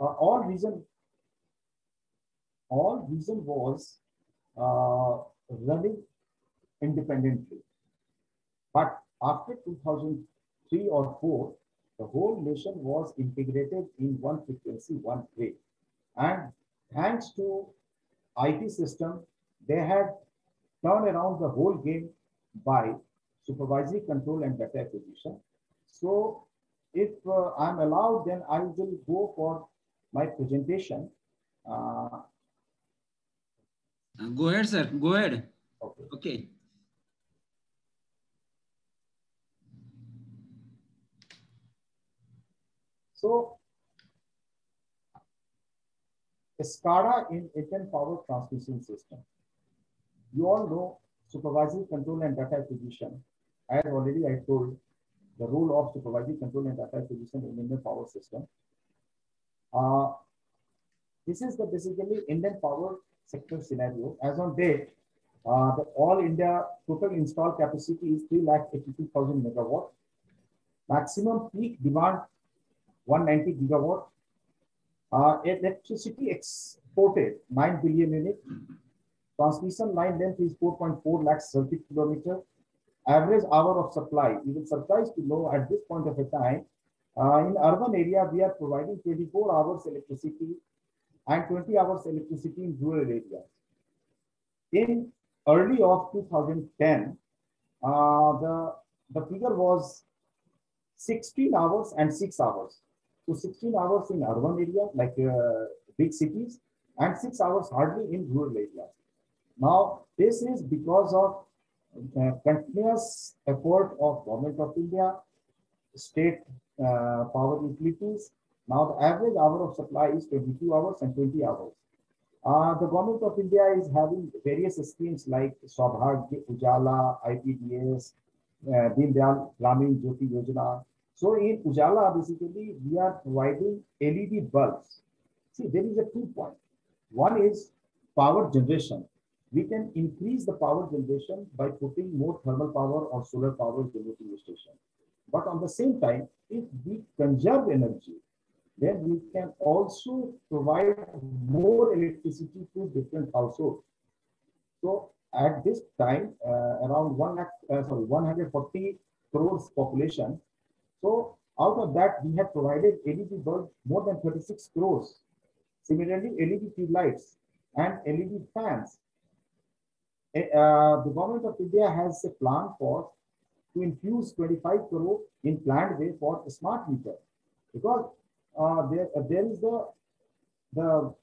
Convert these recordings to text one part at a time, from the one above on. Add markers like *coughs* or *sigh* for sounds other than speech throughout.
uh, all reason, all reason was uh, running independently. But after 2003 or 4, the whole nation was integrated in one frequency, one way. And thanks to IT system, they had turned around the whole game by supervisory control and data acquisition. So if uh, I'm allowed, then I will go for my presentation. Uh, go ahead, sir. Go ahead. Okay. Okay. So SCADA in Indian power transmission system. You all know supervisory control and data acquisition. As already I told, the role of supervisory control and data acquisition in Indian power system. Uh, this is the basically Indian power sector scenario. As on date, uh, the all India total installed capacity is 3,82,000 megawatt. Maximum peak demand 190 gigawatt. Uh, electricity exported 9 billion units. Transmission line length is 4.4 lakh circuit kilometer. Average hour of supply. You will surprise to know at this point of a time, in urban area, we are providing 24 hours electricity and 20 hours electricity in rural areas. In early of 2010, uh, the, the figure was 16 hours and 6 hours. So 16 hours in urban area, like uh, big cities, and 6 hours hardly in rural areas. Now, this is because of uh, continuous effort of Government of India, state uh, power utilities. Now, the average hour of supply is 22 hours and 20 hours. Uh, the Government of India is having various schemes like Saubhagya, Ujala, IPDS, uh, Deen Dayal Jyoti Yojana, so in Ujala, basically, we are providing LED bulbs. See, there is a two point. One is power generation. We can increase the power generation by putting more thermal power or solar power generating station. But on the same time, if we conserve energy, then we can also provide more electricity to different households. So at this time, uh, around one lakh, uh, sorry, 140 crores population, so out of that, we have provided LED bulbs more than 36 crores. Similarly, LED tube lights and LED fans. Uh, the government of India has a plan for to infuse 25 crore in planned way for smart meter because uh, there, uh, there is the the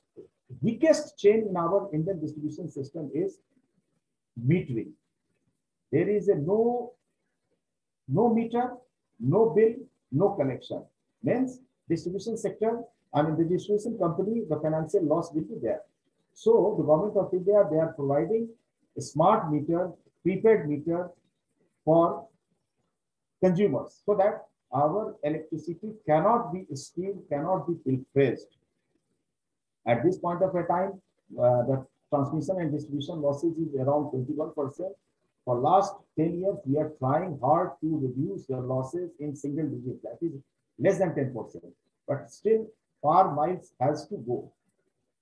weakest chain in our Indian distribution system is metering. There is a no no meter no bill, no collection. Means distribution sector, I mean the distribution company, the financial loss will be there. So the government of India, they are providing a smart meter, prepaid meter for consumers so that our electricity cannot be steamed, cannot be pilfered. At this point of a time, uh, the transmission and distribution losses is around 21 percent for last 10 years, we are trying hard to reduce the losses in single digits, that is less than 10%. But still, far miles has to go.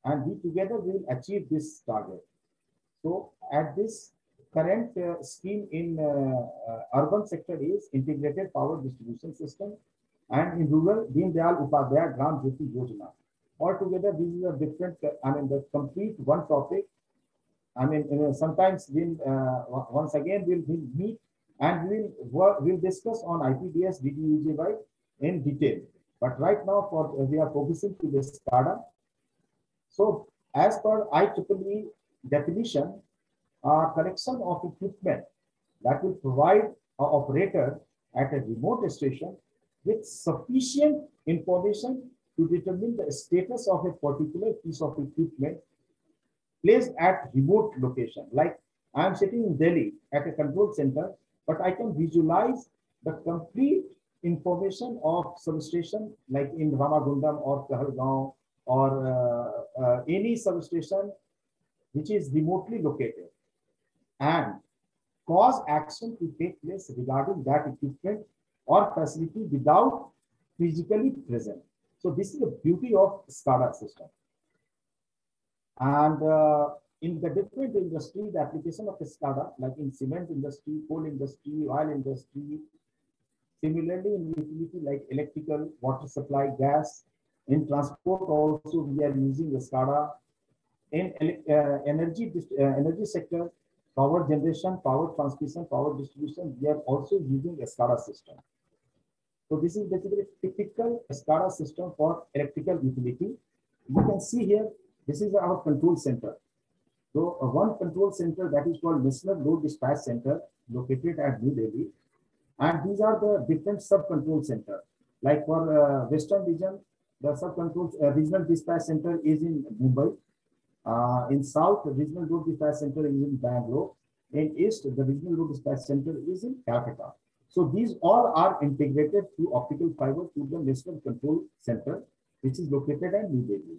And we together will achieve this target. So at this current uh, scheme in uh, uh, urban sector is integrated power distribution system and in rural Deen Dayal Upadhyaya Gram Jyoti Yojana. Altogether, these are different, uh, I mean, the complete one topic I mean, you know, sometimes we'll uh, once again we'll, we'll meet and we'll work, we'll discuss on IPDS DDUGY in detail. But right now, for we are focusing to this SCADA. So, as per IEEE definition, a collection of equipment that will provide an operator at a remote station with sufficient information to determine the status of a particular piece of equipment placed at remote location. Like I am sitting in Delhi at a control center, but I can visualize the complete information of substation like in Ramagundam or Pahalgaon or uh, uh, any substation which is remotely located and cause action to take place regarding that equipment or facility without physically present. So this is the beauty of SCADA system. And uh, in the different industry, the application of SCADA, like in cement industry, coal industry, oil industry, similarly in utility like electrical, water supply, gas, in transport also we are using SCADA. In uh, energy, uh, energy sector, power generation, power transmission, power distribution, we are also using a SCADA system. So this is basically a typical SCADA system for electrical utility. You can see here, this is our control center. So uh, one control center that is called National Load Dispatch Center located at New Delhi. And these are the different sub-control center. Like for uh, Western region, the sub-control uh, regional dispatch center is in Mumbai. Uh, in South, the regional load dispatch center is in Bangalore. In East, the regional load dispatch center is in Calcutta. So these all are integrated through optical fiber to the national control center, which is located at New Delhi.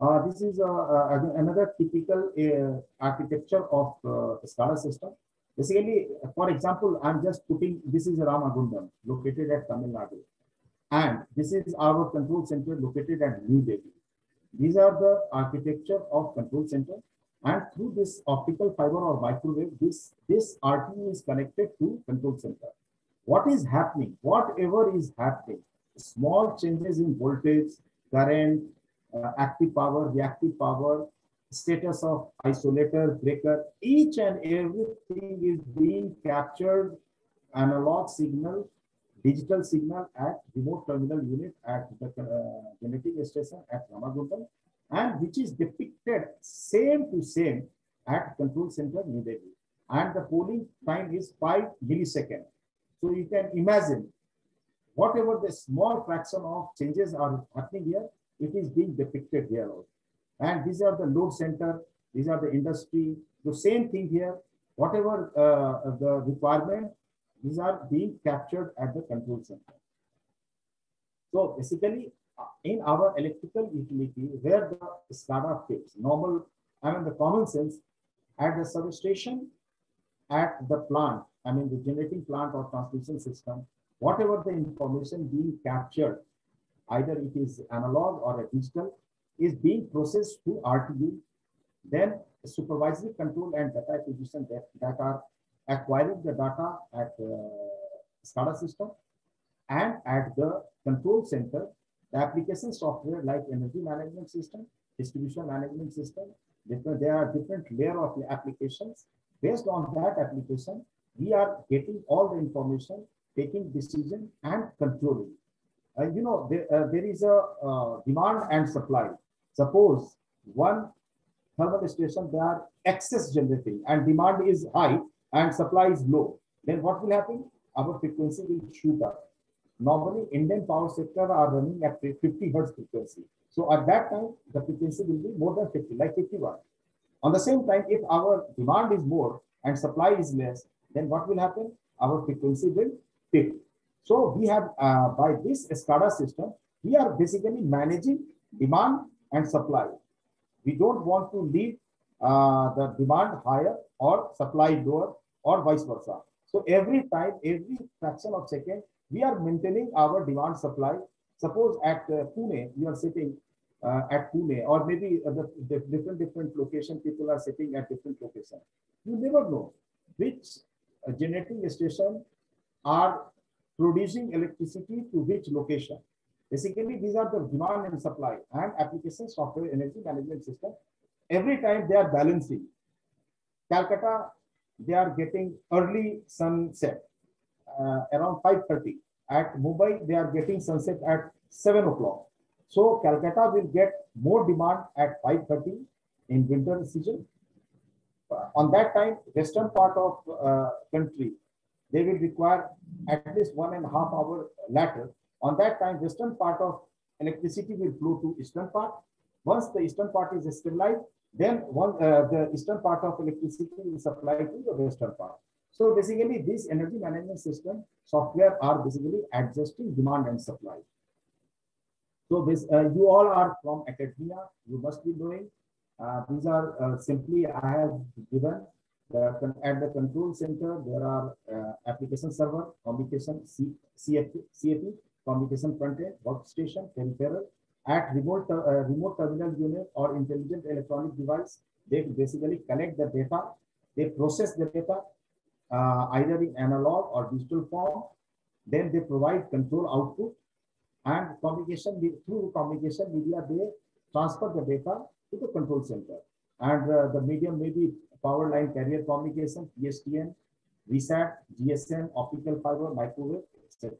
Uh, this is uh, uh, another typical uh, architecture of uh, SCADA system. Basically, for example, I'm just putting, this is Ramagundam, located at Tamil Nadu. And this is our control center located at New Delhi. These are the architecture of control center. And through this optical fiber or microwave, this, this RTU is connected to control center. What is happening? Whatever is happening, small changes in voltage, current, uh, active power, reactive power, status of isolator, breaker, each and everything is being captured analog signal, digital signal at remote terminal unit at the uh, genetic station at Ramagundam and which is depicted same to same at control center New Delhi. And the polling time is 5 milliseconds. So you can imagine whatever the small fraction of changes are happening here, it is being depicted here also. And these are the load center, these are the industry, the same thing here, whatever uh, the requirement, these are being captured at the control center. So basically, uh, in our electrical utility, where the SCADA fits, normal, I mean the common sense, at the substation, at the plant, I mean the generating plant or transmission system, whatever the information being captured, either it is analog or a digital, is being processed through RTU. Then supervisory control and data acquisition that, that are acquiring the data at the SCADA system and at the control center, the application software like energy management system, distribution management system, different, there are different layer of applications. Based on that application, we are getting all the information, taking decision and controlling. Uh, you know, there, uh, there is a uh, demand and supply. Suppose one thermal station, they are excess generating and demand is high and supply is low. Then what will happen? Our frequency will shoot up. Normally, Indian power sector are running at 50 hertz frequency. So at that time, the frequency will be more than 50, like 51. On the same time, if our demand is more and supply is less, then what will happen? Our frequency will dip. So we have, uh, by this SCADA system, we are basically managing demand and supply. We don't want to leave uh, the demand higher or supply lower or vice versa. So every time, every fraction of second, we are maintaining our demand supply. Suppose at uh, Pune, you are sitting uh, at Pune, or maybe uh, the, the, different different location people are sitting at different location. You never know which uh, generating station are producing electricity to which location. Basically, these are the demand and supply and application software energy management system. Every time they are balancing. Calcutta, they are getting early sunset uh, around 5.30. At Mumbai, they are getting sunset at 7 o'clock. So Calcutta will get more demand at 5.30 in winter season. Uh, on that time, western part of uh, country, they will require at least one and a half hour later on that time, western part of electricity will flow to eastern part. Once the eastern part is stabilized, then one uh, the eastern part of electricity is supplied to the western part. So basically, this energy management system software are basically adjusting demand and supply. So this uh, you all are from academia. You must be doing. Uh, these are uh, simply I have given the, at the control center. There are uh, application server, communication, CFP, CFP communication front end, workstation, peripheral. At remote, uh, remote terminal unit or intelligent electronic device, they basically collect the data, they process the data uh, either in analog or digital form. Then they provide control output and communication through communication media, they transfer the data to the control center. And uh, the medium may be power line carrier communication, PSTN, VSAT, GSM, optical fiber, microwave, etc.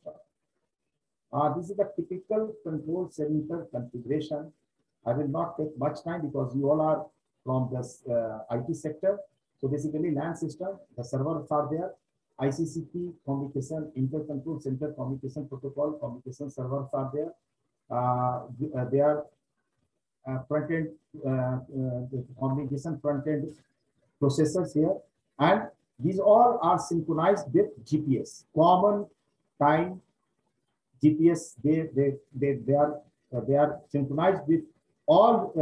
Uh, this is the typical control center configuration. I will not take much time because you all are from this uh, IT sector. So basically LAN system, the servers are there, ICCP communication, inter-control center communication protocol, communication servers are there. Uh, uh they are uh, front-end uh, uh communication front-end processors here. And these all are synchronized with GPS, common time GPS. They, they, they, they, are, they are synchronized with all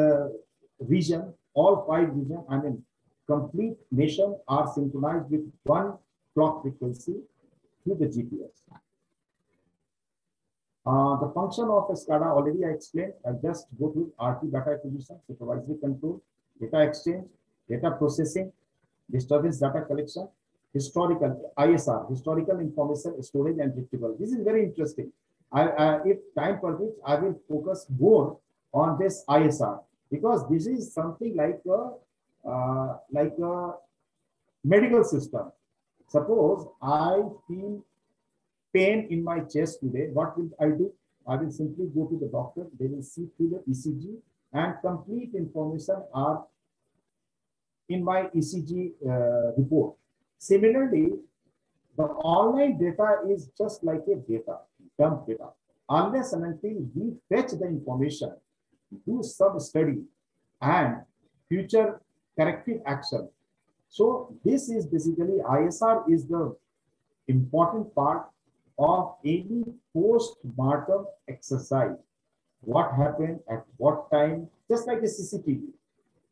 region, all five region, I mean, complete nation are synchronized with one clock frequency through the GPS. Uh, the function of a SCADA already I explained. I just go through RT data acquisition, supervisory control, data exchange, data processing, disturbance data collection, historical ISR, historical information storage and retrieval. This is very interesting. I, uh, if time permits, I will focus more on this ISR because this is something like a uh, like a medical system. Suppose I feel pain in my chest today, what will I do? I will simply go to the doctor, they will see through the ECG and complete information are in my ECG uh, report. Similarly, the online data is just like a data, dump data. Unless and until we fetch the information, do some study and future corrective action. So this is basically ISR is the important part of any post-mortem exercise. What happened at what time, just like a CCTV.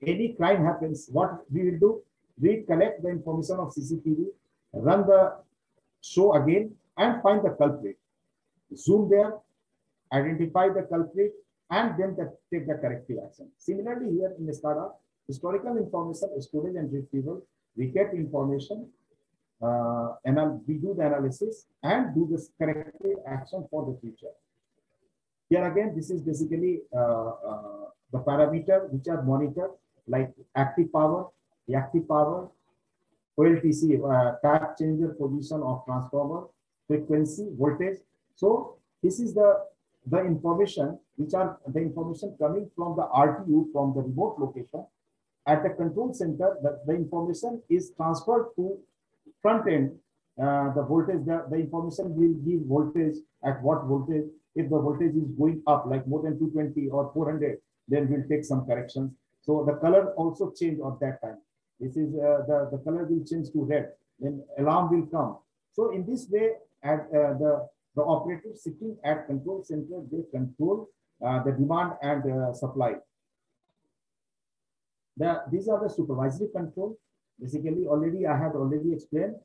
Any crime happens, what we will do? We collect the information of CCTV, run the show again, and find the culprit. Zoom there, identify the culprit, and then the, take the corrective action. Similarly, here in the SCADA, historical information, storage and retrieval, we get information, uh, and we do the analysis and do this corrective action for the future. Here again, this is basically uh, uh, the parameter which are monitored like active power, reactive power, OLTC, uh, tap changer position of transformer, frequency, voltage. So this is the the information which are the information coming from the RTU from the remote location at the control center, the, the information is transferred to front end. Uh, the voltage, the, the information will give voltage at what voltage. If the voltage is going up like more than 220 or 400, then we'll take some corrections. So the color also change at that time. This is uh, the, the color will change to red, then alarm will come. So in this way, at uh, the, the operator sitting at control center, they control uh, the demand and uh, supply. The, these are the supervisory control. Basically, already I have already explained.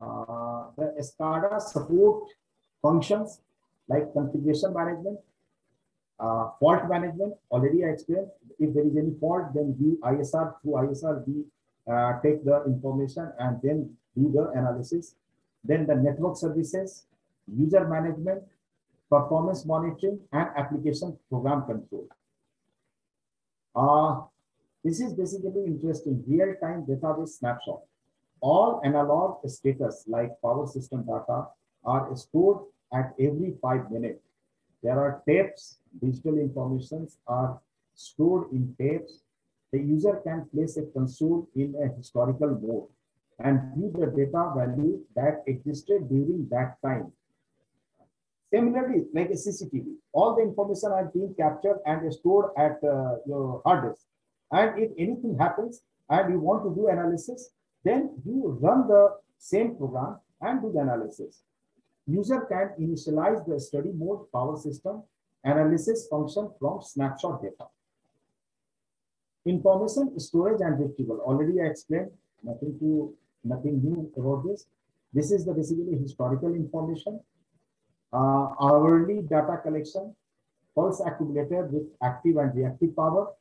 Uh, the SCADA support functions like configuration management, uh, fault management, already I explained. If there is any fault, then we ISR, through ISR, we uh, take the information and then do the analysis. Then the network services, user management, performance monitoring, and application program control. Uh, this is basically interesting real-time database snapshot. All analog status like power system data are stored at every five minutes. There are tapes, digital informations are stored in tapes. The user can place a console in a historical mode and view the data value that existed during that time. Similarly, like a CCTV, all the information are being captured and stored at uh, your hard disk. And if anything happens and you want to do analysis, then you run the same program and do the analysis. User can initialize the study mode power system analysis function from snapshot data. Information storage and retrieval. Already I explained nothing to nothing new about this. This is the basically historical information. Uh, hourly data collection, pulse accumulator with active and reactive power,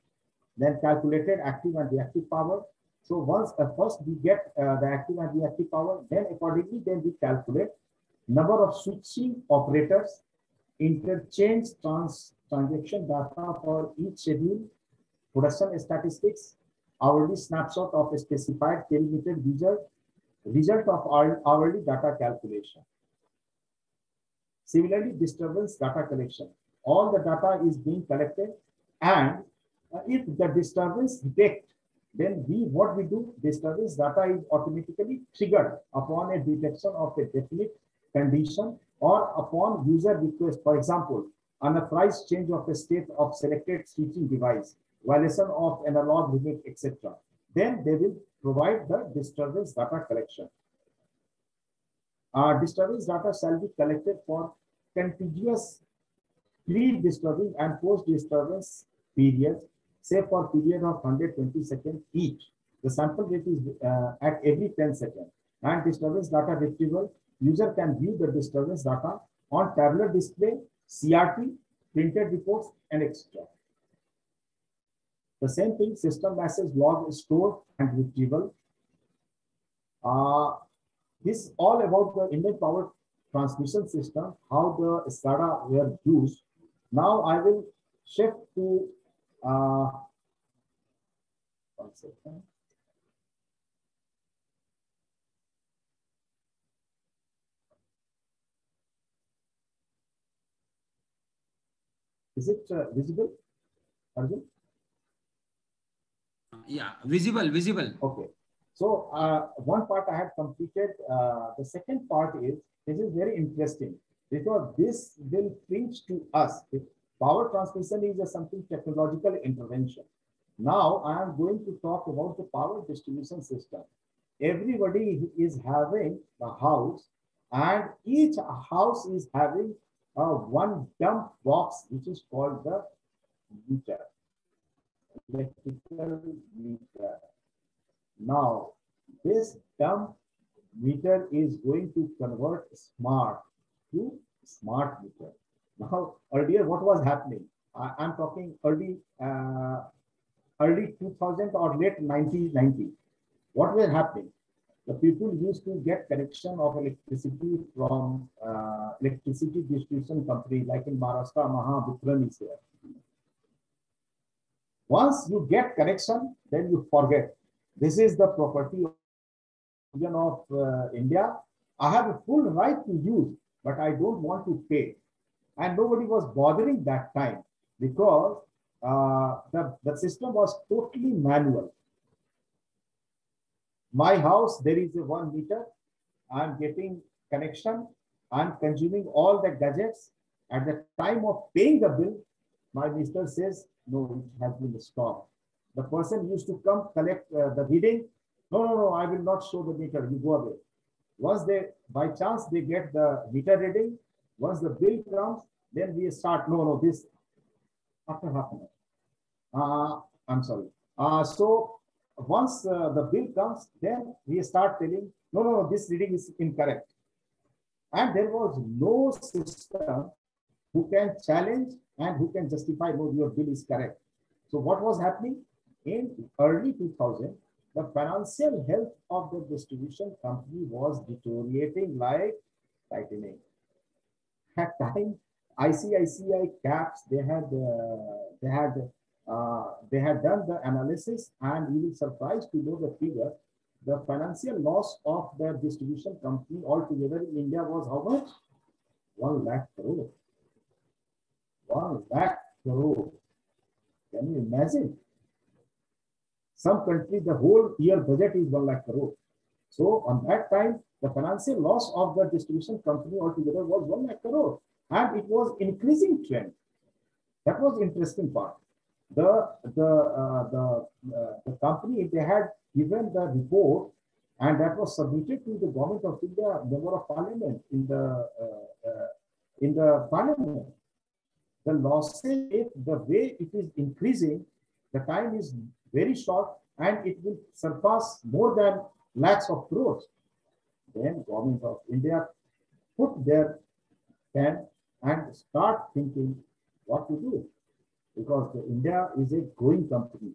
then calculated active and reactive power. So once uh, first we get uh, the active and reactive power, then accordingly then we calculate number of switching operators, interchange trans transaction data for each schedule, production statistics, hourly snapshot of a specified perimeter result, result of our hourly data calculation. Similarly, disturbance data collection. All the data is being collected and uh, if the disturbance detect, then we what we do, disturbance data is automatically triggered upon a detection of a definite condition or upon user request. For example, unauthorized change of the state of selected switching device, violation of analog limit, etc. Then they will provide the disturbance data collection. Uh, disturbance data shall be collected for contiguous pre-disturbing and post-disturbance periods, say for period of 120 seconds each. The sample rate is uh, at every 10 seconds. And disturbance data retrieval, user can view the disturbance data on tabular display, CRT, printed reports, and etc. The same thing, system message log store and retrieval. Uh, this all about the Indian power transmission system, how the SCADA were used. Now I will shift to uh, one second. Is it uh, visible, Arjun? Yeah, visible, visible. Okay. So uh, one part I have completed. Uh, the second part is, this is very interesting because this will preach to us. Power transmission is a something technological intervention. Now I am going to talk about the power distribution system. Everybody is having a house and each house is having a one dump box which is called the meter, electrical meter. Now, this dump meter is going to convert smart to smart meter. Now, earlier, what was happening? I, am talking early, uh, early 2000 or late 1990. What was happening? The people used to get connection of electricity from uh, electricity distribution company, like in Maharashtra, Mahavitran is here. Once you get connection, then you forget this is the property of uh, India. I have a full right to use, but I don't want to pay. And nobody was bothering that time because uh, the, the system was totally manual. My house, there is a one meter. I'm getting connection. I'm consuming all the gadgets. At the time of paying the bill, my mister says, no, it has been stopped. The person used to come collect uh, the reading. No, no, no, I will not show the meter. You go away. Once they, by chance, they get the meter reading. Once the bill comes, then we start. No, no, this after half an hour. Uh, I'm sorry. Uh, so once uh, the bill comes, then we start telling, no, no, no, this reading is incorrect. And there was no system who can challenge and who can justify, no, your bill is correct. So what was happening? In early 2000, the financial health of the distribution company was deteriorating like tightening. At time, ICICI caps they had uh, they had uh, they had done the analysis, and you will surprised to know the figure. The financial loss of the distribution company altogether in India was how much? One lakh crore. One lakh crore. Can you imagine? Some countries, the whole year budget is 1 lakh crore. So on that time, the financial loss of the distribution company altogether was 1 lakh crore. And it was increasing trend. That was interesting part. The, the, uh, the, uh, the company, if they had given the report and that was submitted to the government of India, member of parliament in the, uh, uh in the parliament. The losses, the way it is increasing, the time is very short and it will surpass more than lakhs of crores. Then government of India put their can and start thinking what to do. Because India is a growing company.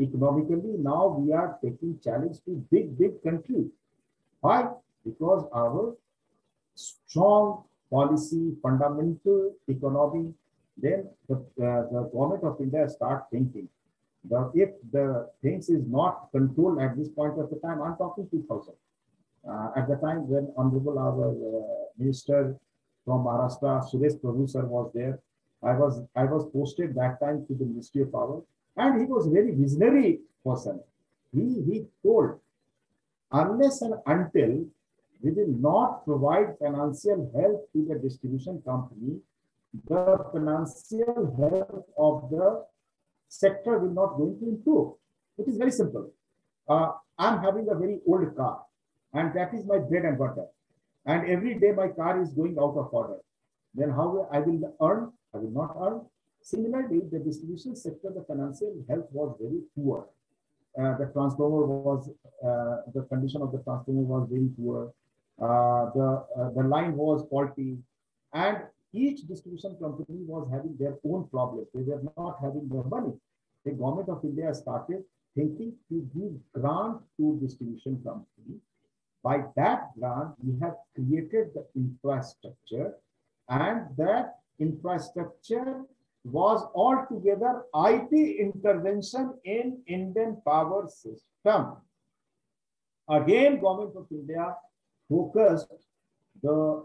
Economically, now we are taking challenge to big, big countries. Why? Because our strong policy, fundamental economy, then the, uh, the government of India start thinking. The, if the things is not controlled at this point of the time, I'm talking 2000. Uh, at the time when Honorable our uh, Minister from Maharashtra, Suresh Prabhu sir was there, I was I was posted that time to the Ministry of Power, and he was a very visionary person. He he told, unless and until we will not provide financial help to the distribution company, the financial help of the sector will not going to improve. It is very simple. Uh, I'm having a very old car, and that is my bread and butter. And every day my car is going out of order. Then how I will earn? I will not earn. Similarly, the distribution sector, the financial health was very poor. Uh, the transformer was, uh, the condition of the transformer was very poor. Uh, the, uh, the line was faulty. And each distribution company was having their own problems. They were not having the money. The government of India started thinking to give grant to distribution company. By that grant, we have created the infrastructure and that infrastructure was altogether IT intervention in Indian power system. Again, government of India focused the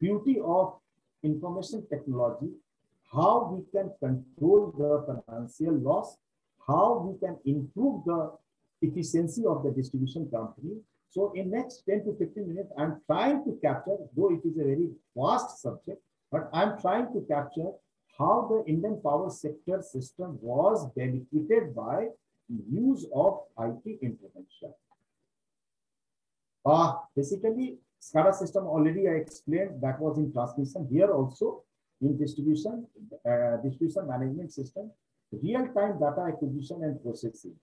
beauty of information technology, how we can control the financial loss, how we can improve the efficiency of the distribution company. So in next 10 to 15 minutes, I'm trying to capture, though it is a very vast subject, but I'm trying to capture how the Indian power sector system was benefited by use of IT intervention. Uh, basically, SCADA system already I explained that was in transmission. Here also in distribution, uh, distribution management system, real-time data acquisition and processing.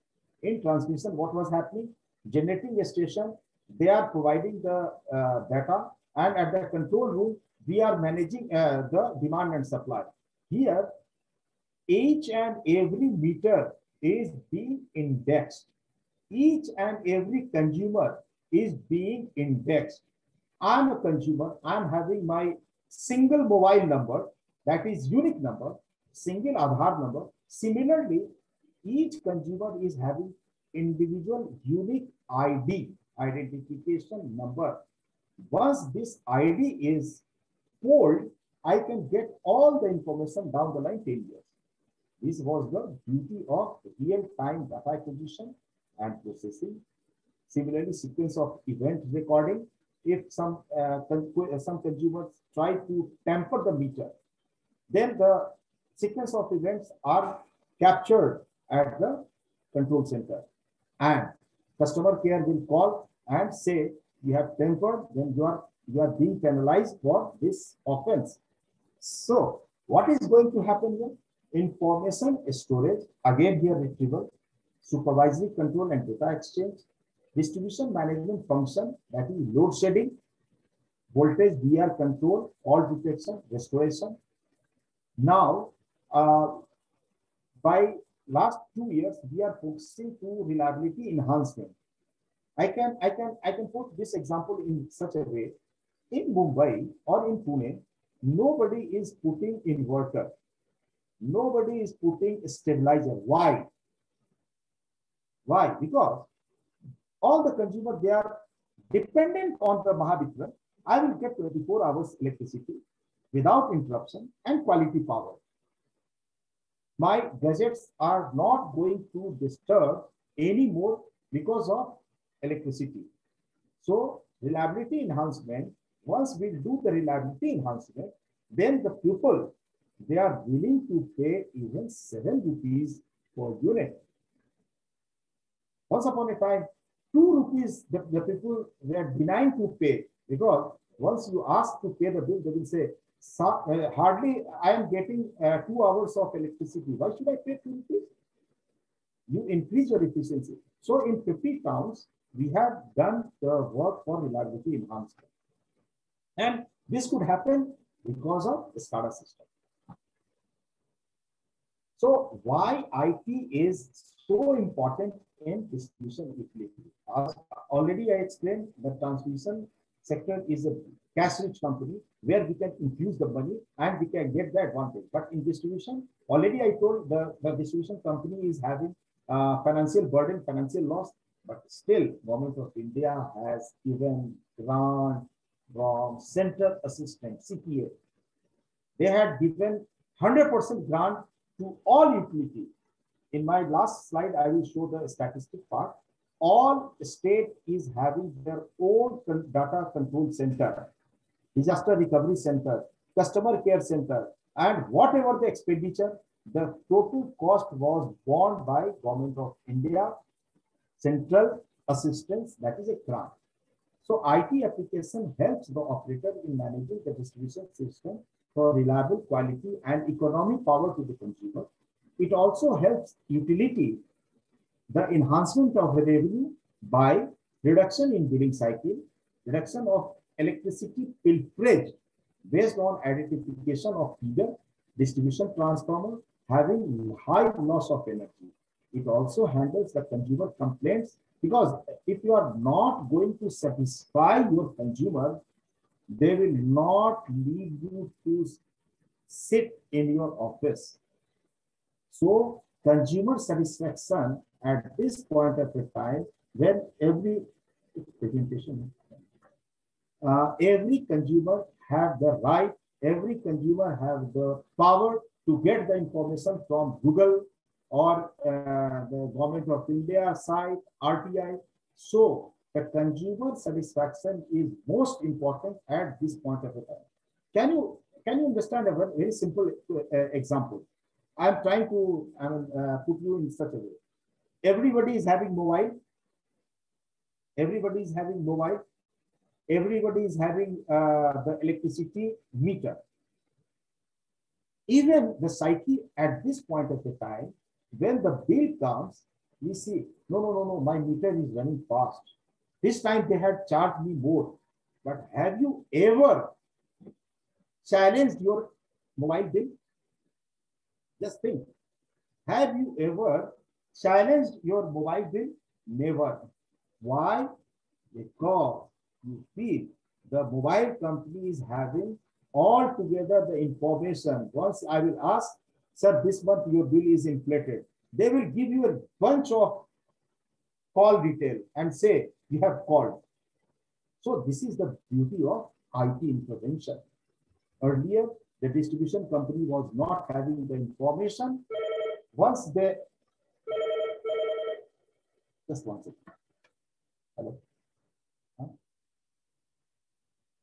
In transmission, what was happening? Generating a station, they are providing the uh, data and at the control room, we are managing uh, the demand and supply. Here, each and every meter is being indexed. Each and every consumer is being indexed. I'm a consumer, I'm having my single mobile number, that is unique number, single Aadhaar number. Similarly, each consumer is having individual unique ID, identification number. Once this ID is pulled, I can get all the information down the line 10 years. This was the beauty of real-time data acquisition and processing. Similarly, sequence of event recording if some uh, uh, some consumers try to tamper the meter, then the sequence of events are captured at the control center. And customer care will call and say, you have tampered, then you are, you are being penalized for this offense. So what is going to happen here? Information storage, again here retrieval, supervisory control and data exchange, distribution management function, that is load shedding, voltage DR control, fault detection, restoration. Now, uh, by last two years, we are focusing to reliability enhancement. I can, I can, I can put this example in such a way. In Mumbai or in Pune, nobody is putting inverter. Nobody is putting stabilizer. Why? Why? Because all the consumers, they are dependent on the Mahavitran. I will get 24 hours electricity without interruption and quality power. My gadgets are not going to disturb anymore because of electricity. So reliability enhancement, once we do the reliability enhancement, then the people, they are willing to pay even 7 rupees per unit. Once upon a time, 2 rupees the, the people were denying to pay because once you ask to pay the bill, they will say, uh, hardly I am getting uh, two hours of electricity. Why should I pay 2 rupees? You increase your efficiency. So in 50 towns, we have done the work for reliability enhancement. And this could happen because of the SCADA system. So why IT is so important in distribution utility? As already I explained, the transmission sector is a cash-rich company where we can infuse the money and we can get the advantage. But in distribution, already I told the, the distribution company is having uh, financial burden, financial loss, but still government of India has given grant from central assistant, CPA. They had given 100% grant to all utility. In my last slide, I will show the statistic part. All state is having their own data control center, disaster recovery center, customer care center, and whatever the expenditure, the total cost was borne by government of India, central assistance, that is a grant. So IT application helps the operator in managing the distribution system for reliable quality and economic power to the consumer. It also helps utility the enhancement of revenue by reduction in billing cycle, reduction of electricity pilferage based on identification of feeder, distribution transformer having high loss of energy. It also handles the consumer complaints because if you are not going to satisfy your consumer, they will not leave you to sit in your office. So consumer satisfaction at this point of the time, when every presentation, uh, every consumer have the right, every consumer have the power to get the information from Google or uh, the government of India site, RTI. So the consumer satisfaction is most important at this point of time. Can you can you understand a very simple uh, example? I'm trying to I mean, uh, put you in such a way. Everybody is having mobile. Everybody is having mobile. Everybody is having uh, the electricity meter. Even the psyche at this point of the time, when the bill comes, we see, no, no, no, no, my meter is running fast. This time they had charged me more. But have you ever challenged your mobile bill? Just think. Have you ever challenged your mobile bill? Never. Why? Because you feel the mobile company is having all together the information. Once I will ask, sir, this month your bill is inflated. They will give you a bunch of call detail and say, you have called. So this is the beauty of IT intervention. Earlier, the distribution company was not having the information. Once they, just one second. Hello.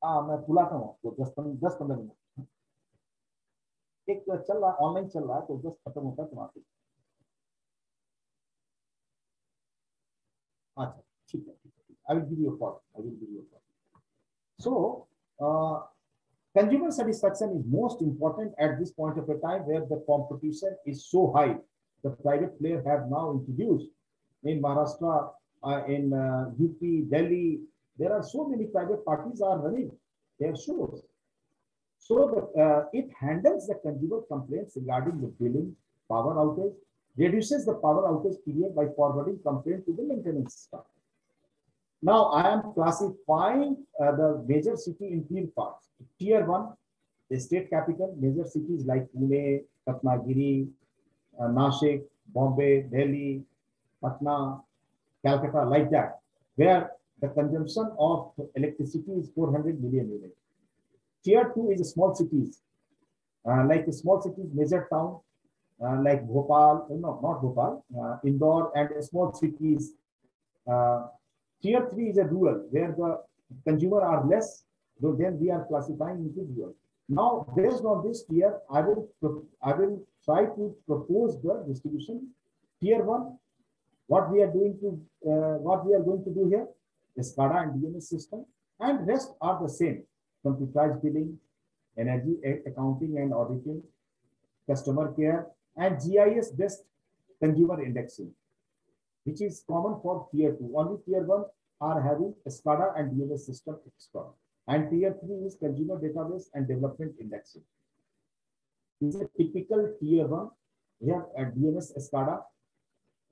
हाँ मैं बुलाता हूँ आपको दस दस पंद्रह minute एक चल रहा ऑनलाइन चल रहा है तो दस खत्म होता है तो आते अच्छा ठीक है I will give you a call. I will give you a call. So, uh, consumer satisfaction is most important at this point of a time where the competition is so high. The private player have now introduced in Maharashtra, uh, in uh, UP, Delhi, there are so many private parties are running their shows. So the, uh, it handles the consumer complaints regarding the billing, power outage, reduces the power outage period by forwarding complaint to the maintenance staff. Now I am classifying uh, the major city in three parts. Tier one, the state capital, major cities like Pune, Ratnagiri, uh, Nashik, Bombay, Delhi, Patna, Calcutta, like that, where the consumption of electricity is 400 million units. Tier 2 is small cities, uh, like small cities, major town, uh, like Bhopal, no, not Bhopal, uh, Indore, and small cities. Uh, tier 3 is a rural, where the consumer are less, so then we are classifying into rural. Now, based on this tier, I will, I will try to propose the distribution. Tier 1, what we are doing to, uh, what we are going to do here, SCADA and DMS system, and rest are the same. Computerized billing, energy accounting and auditing, customer care, and GIS-based consumer indexing, which is common for tier two. Only tier one are having SCADA and DMS system extra. And tier three is consumer database and development indexing. This is a typical tier one. We have a DMS SCADA,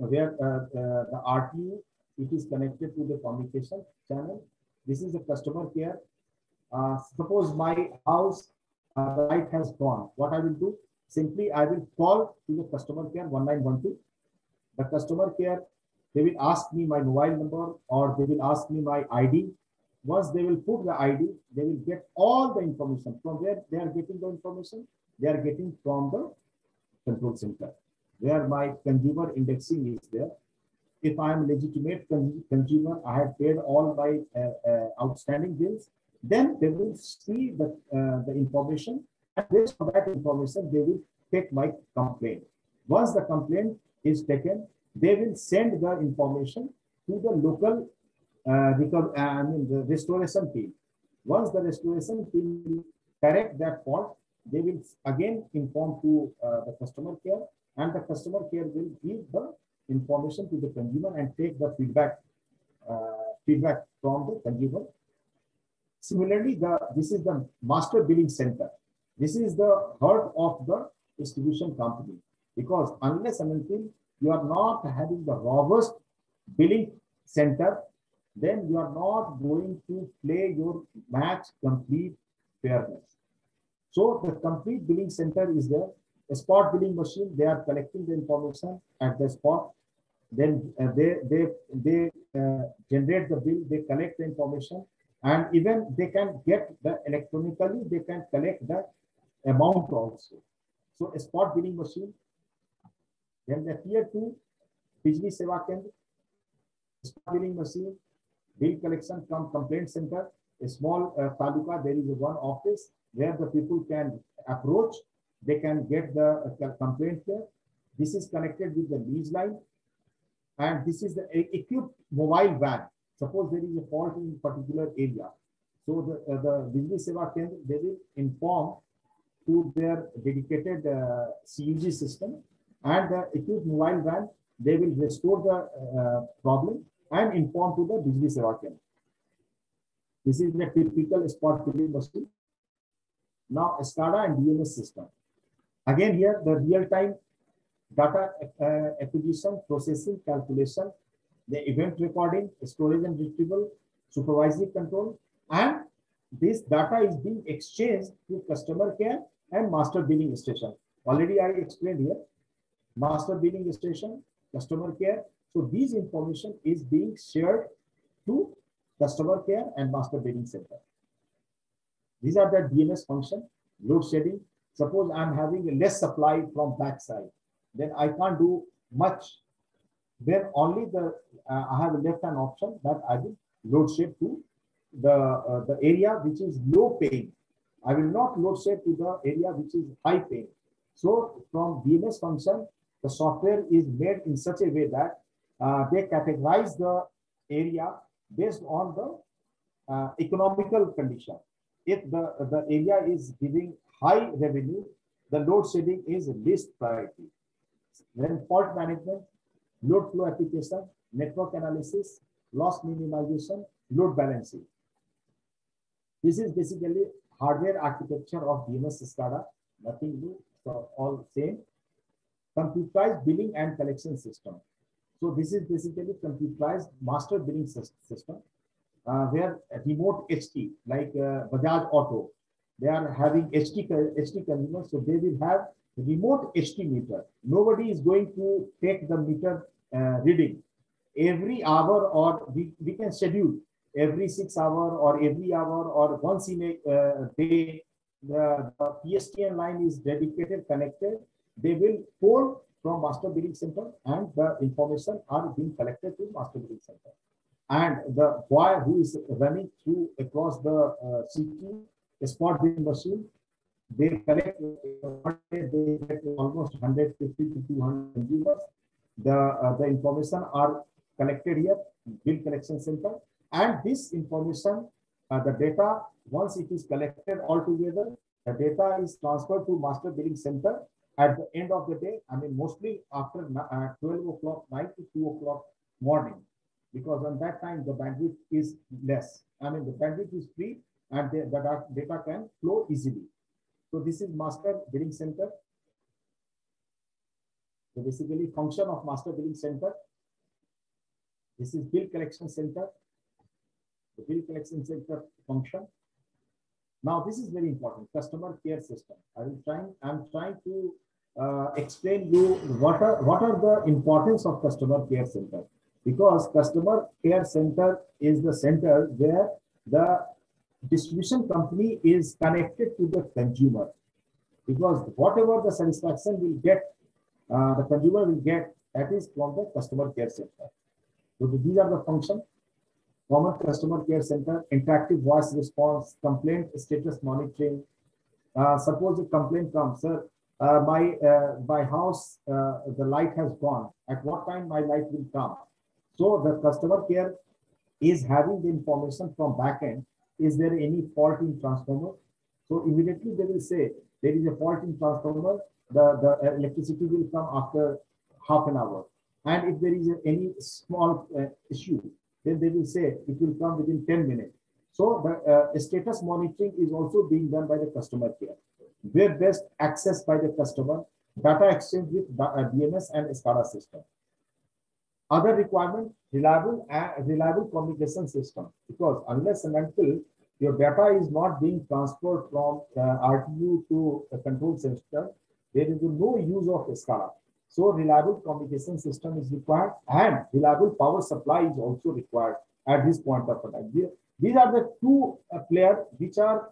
where uh, uh, the RTU, it is connected to the communication channel. This is the customer care. Uh, suppose my house, light has gone. What I will do? Simply, I will call to the customer care 1912. The customer care, they will ask me my mobile number or they will ask me my ID. Once they will put the ID, they will get all the information. From where they are getting the information? They are getting from the control center where my consumer indexing is there. If I am legitimate con consumer, I have paid all my uh, uh, outstanding bills, then they will see the, uh, the information and based on that information, they will take my complaint. Once the complaint is taken, they will send the information to the local uh, I mean the restoration team. Once the restoration team correct that fault, they will again inform to uh, the customer care and the customer care will give the information to the consumer and take the feedback uh, feedback from the consumer. Similarly, the this is the master billing center. This is the heart of the distribution company because unless and until you are not having the robust billing center, then you are not going to play your match complete fairness. So the complete billing center is there a spot billing machine, they are collecting the information at the spot. Then uh, they, they, they uh, generate the bill, they collect the information, and even they can get the electronically, they can collect the amount also. So a spot billing machine. Then the tier two, Bijli Seva Kendra, spot billing machine, bill collection from complaint center, a small uh, taluka, there is one office where the people can approach they can get the uh, complaint there. This is connected with the lease line. And this is the equipped mobile van. Suppose there is a fault in particular area. So the, uh, the Bijli Seva Kendra, they will inform to their dedicated uh, CUG system and the equipped mobile van, they will restore the uh, problem and inform to the Bijli Seva. This is the typical spot billing machine. Now, SCADA and DMS system. Again here, the real-time data uh, acquisition, processing, calculation, the event recording, storage and retrieval, supervisory control, and this data is being exchanged to customer care and master billing station. Already I explained here, master billing station, customer care. So these information is being shared to customer care and master billing center. These are the DMS function, load shedding, Suppose I'm having a less supply from backside, then I can't do much. Then only the uh, I have left an option that I will load shed to the uh, the area which is low paying. I will not load shed to the area which is high paying. So from DMS function, the software is made in such a way that uh, they categorize the area based on the uh, economical condition. If the, the area is giving high revenue, the load shedding is least priority. Then fault management, load flow application, network analysis, loss minimization, load balancing. This is basically hardware architecture of DMS SCADA, nothing new, so all same. Computerized billing and collection system. So this is basically computerized master billing system, uh, where remote HT, like uh, Bajaj Auto, they are having HT, HT consumers, so they will have remote HT meter. Nobody is going to take the meter uh, reading. Every hour or we, we can schedule every six hour or every hour or once in a uh, day, the, the PSTN line is dedicated, connected. They will pull from master billing center and the information are being collected to master billing center. And the boy who is running through across the uh, city spot billing machine, they collect, they get almost 150 to 200 consumers. The, uh, the information are collected here, bill collection center. And this information, uh, the data, once it is collected all together, the data is transferred to master billing center at the end of the day. I mean, mostly after uh, 12 o'clock night to 2 o'clock morning, because on that time the bandwidth is less. I mean, the bandwidth is free and the, the data can flow easily. So this is master billing center. So basically function of master billing center. This is bill collection center. The bill collection center function. Now this is very important, customer care system. I will try, I'm trying to uh, explain you what are, what are the importance of customer care center. Because customer care center is the center where the distribution company is connected to the consumer. Because whatever the satisfaction will get, uh, the consumer will get, that is from the customer care center. So these are the functions common customer care center, interactive voice response, complaint status monitoring. Uh, suppose a complaint comes, sir, uh, my uh, my house uh, the light has gone. At what time my light will come? So the customer care is having the information from backend. Is there any fault in transformer? So immediately they will say there is a fault in transformer. The the electricity will come after half an hour. And if there is any small uh, issue, then they will say it will come within 10 minutes. So the uh, status monitoring is also being done by the customer care. Web-based access by the customer, data exchange with the, uh, DMS and SCADA system. Other requirement, reliable and reliable communication system. Because unless and until your data is not being transferred from uh, RTU to a control center, there is no use of SCADA. So reliable communication system is required and reliable power supply is also required at this point of time. These are the two uh, players which are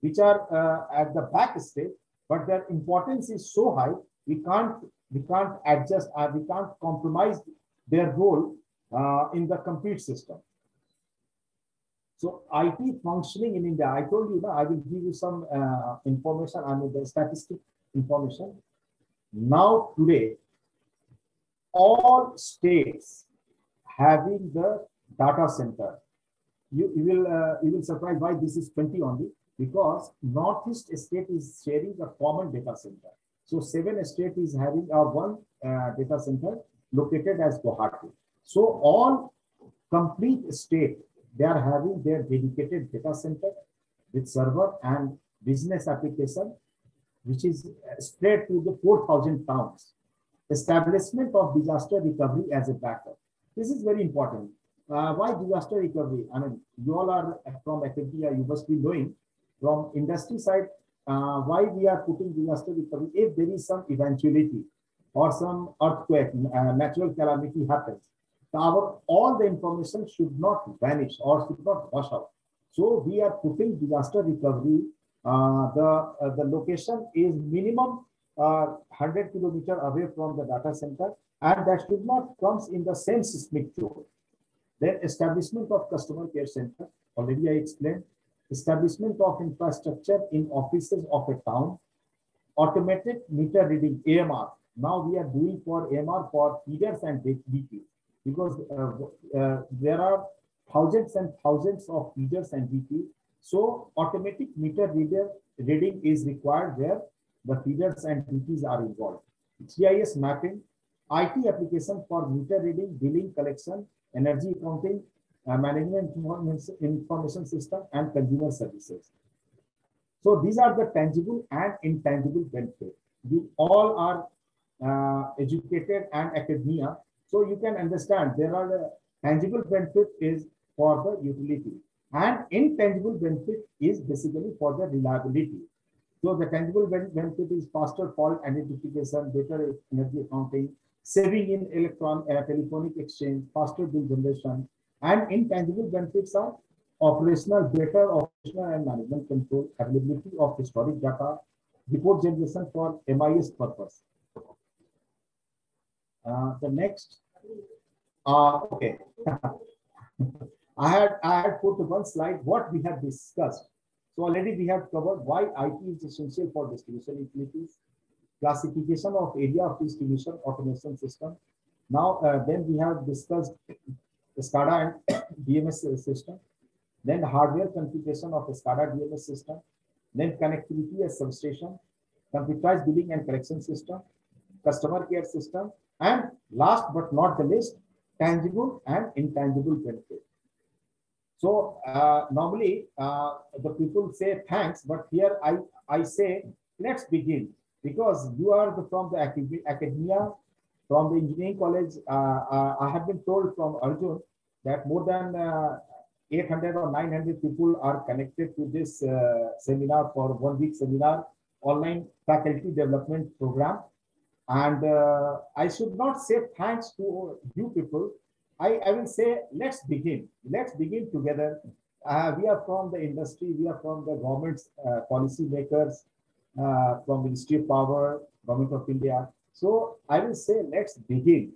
which are uh, at the back stage, but their importance is so high we can't we can't adjust uh, we can't compromise their role uh, in the complete system. So IT functioning in India, I told you that I will give you some uh, information, I mean the statistic information. Now today, all states having the data center, you, you will uh, you will surprise why this is 20 only because Northeast state is sharing a common data center. So seven state is having a one uh, data center located as Guwahati. So all complete state, they are having their dedicated data center with server and business application which is spread to the 4,000 towns. Establishment of disaster recovery as a backup. This is very important. Uh, why disaster recovery? I mean, you all are from academia, you must be knowing from industry side, uh, why we are putting disaster recovery. If there is some eventuality or some earthquake, uh, natural calamity happens, our all the information should not vanish or should not wash out. So we are putting disaster recovery uh, the, uh, the location is minimum 100 uh, kilometer away from the data center and that should not comes in the same seismic zone. Then establishment of customer care center, already I explained. Establishment of infrastructure in offices of a town. Automated meter reading, AMR. Now we are doing for MR for feeders and BP because uh, uh, there are thousands and thousands of feeders and BP so automatic meter reader reading is required where the feeders and duties are involved. GIS mapping, IT application for meter reading, billing collection, energy accounting, uh, management information system, and consumer services. So these are the tangible and intangible benefits. You all are educated and academia, so you can understand there are the tangible benefit is for the utility. And intangible benefit is basically for the reliability. So the tangible benefit is faster fault identification, better energy accounting, saving in electron uh, telephonic exchange, faster bill generation, and intangible benefits are operational, better operational and management control, availability of historic data, report generation for MIS purpose. Uh, the next, uh, okay. *laughs* I had, I had put one slide what we have discussed. So already we have covered why IT is essential for distribution utilities, classification of area of distribution automation system. Now, uh, then we have discussed the SCADA and *coughs* DMS system, then hardware configuration of the SCADA DMS system, then connectivity as substation, computerized billing and collection system, customer care system, and last but not the least, tangible and intangible benefit. So uh, normally uh, the people say thanks, but here I, I say, let's begin because you are the, from the academia, from the engineering college. Uh, uh, I have been told from Arjun that more than uh, 800 or 900 people are connected to this uh, seminar for one week seminar, online faculty development program. And I should not say thanks to you people, I, I will say, let's begin. Let's begin together. Uh, we are from the industry, we are from the government's uh, policy makers, uh, from Ministry of Power, Government of India. So I will say, let's begin.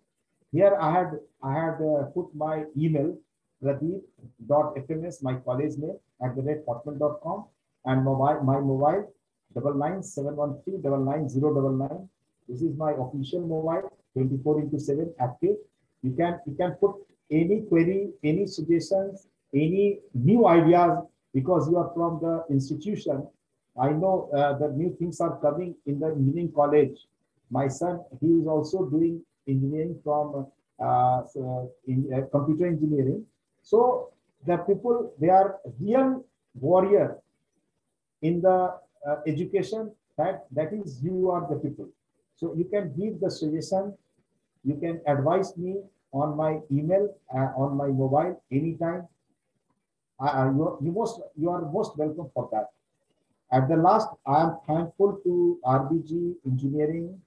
Here I had I had uh, put my email, pradeep.fms, my college name, at the rate hotmail.com, and mobile, my mobile, double nine seven one three double nine zero double nine. This is my official mobile, 24 into 7 active. You can you can put any query, any suggestions, any new ideas because you are from the institution. I know uh, the new things are coming in the engineering college. My son, he is also doing engineering from uh, so in, uh, computer engineering. So the people, they are real warrior in the uh, education that that is you are the people. So you can give the suggestion you can advise me on my email, uh, on my mobile, anytime. Uh, you, you, most, you are most welcome for that. At the last, I am thankful to RBG Engineering,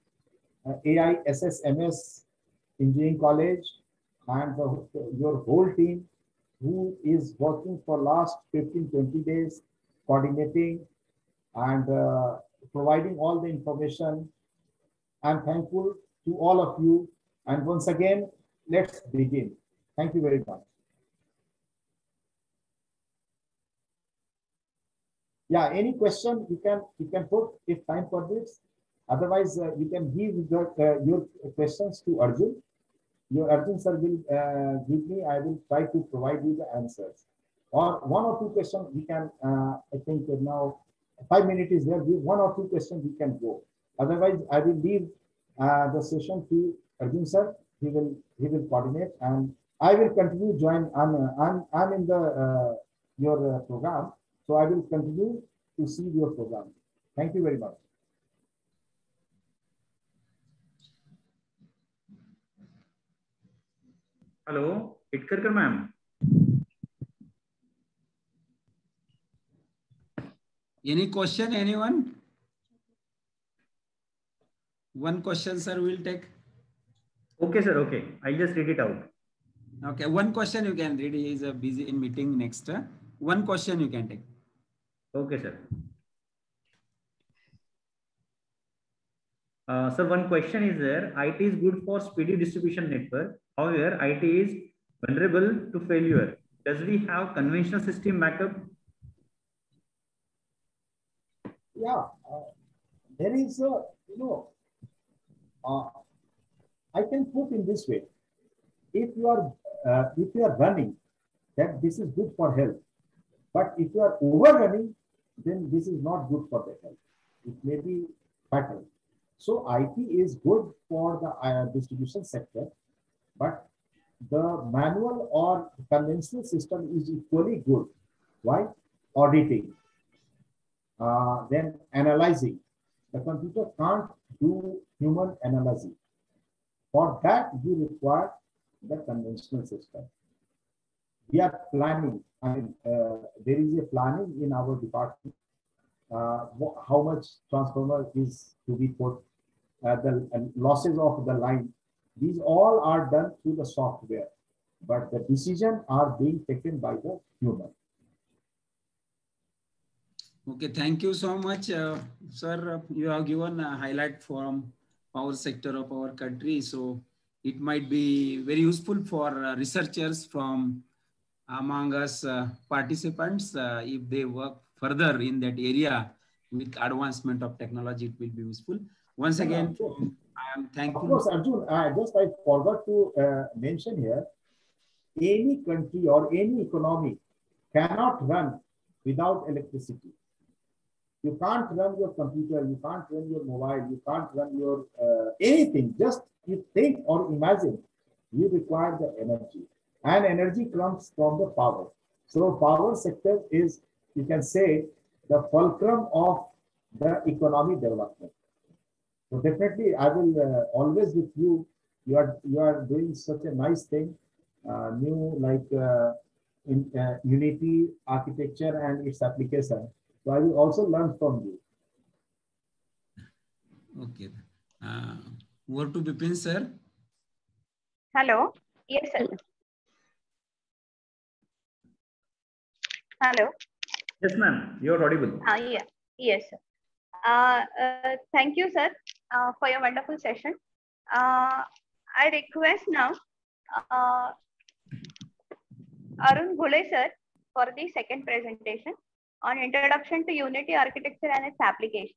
uh, AI SSMS Engineering College, and the, your whole team who is working for last 15, 20 days, coordinating and uh, providing all the information. I'm thankful to all of you and once again, let's begin. Thank you very much. Yeah, any question you can you can put if time permits. Otherwise, uh, you can give your, uh, your questions to Arjun. Your Arjun sir will uh, give me. I will try to provide you the answers. Or one or two questions we can. Uh, I think now five minutes is there. One or two questions we can go. Otherwise, I will leave uh, the session to Arjun sir, he will he will coordinate, and I will continue join. I'm I'm I'm in the uh, your uh, program, so I will continue to see your program. Thank you very much. Hello, Itkarkar ma'am. Any question, anyone? One question, sir, we'll take. Okay, sir. Okay. I'll just read it out. Okay. One question you can read. He is a busy in meeting next. Uh, one question you can take. Okay, sir. Uh, sir, one question is there. IT is good for speedy distribution network. However, IT is vulnerable to failure. Does we have conventional system backup? Yeah, uh, there is a, you know, uh, I can put in this way. If you are uh, if you are running, then this is good for health. But if you are overrunning, then this is not good for the health. It may be fatal. So IT is good for the uh, distribution sector, but the manual or conventional system is equally good. Why? Auditing, uh, then analyzing. The computer can't do human analysis. For that, you require the conventional system. We are planning, I mean, uh, there is a planning in our department, uh, how much transformer is to be put, uh, the losses of the line. These all are done through the software, but the decision are being taken by the human. Okay, thank you so much, uh, sir. You have given a highlight from power sector of our country. So it might be very useful for uh, researchers from among us uh, participants. Uh, if they work further in that area with advancement of technology, it will be useful. Once again, I am thankful. Of course, Arjun, I just I forgot to uh, mention here, any country or any economy cannot run without electricity. You can't run your computer, you can't run your mobile, you can't run your uh, anything. Just you think or imagine, you require the energy. And energy comes from the power. So power sector is, you can say, the fulcrum of the economic development. So definitely, I will uh, always with you. You are you are doing such a nice thing, uh, new like uh, in uh, Unity architecture and its application. So I will also learn from you. Okay. Uh, over to Vipin sir. Hello. Yes, sir. Hello. Yes, ma'am. You're audible. Uh, yeah. Yes, sir. Uh, uh, thank you, sir, uh, for your wonderful session. Uh, I request now uh, Arjun Ghule, sir, for the second presentation on introduction to Unity architecture and its application.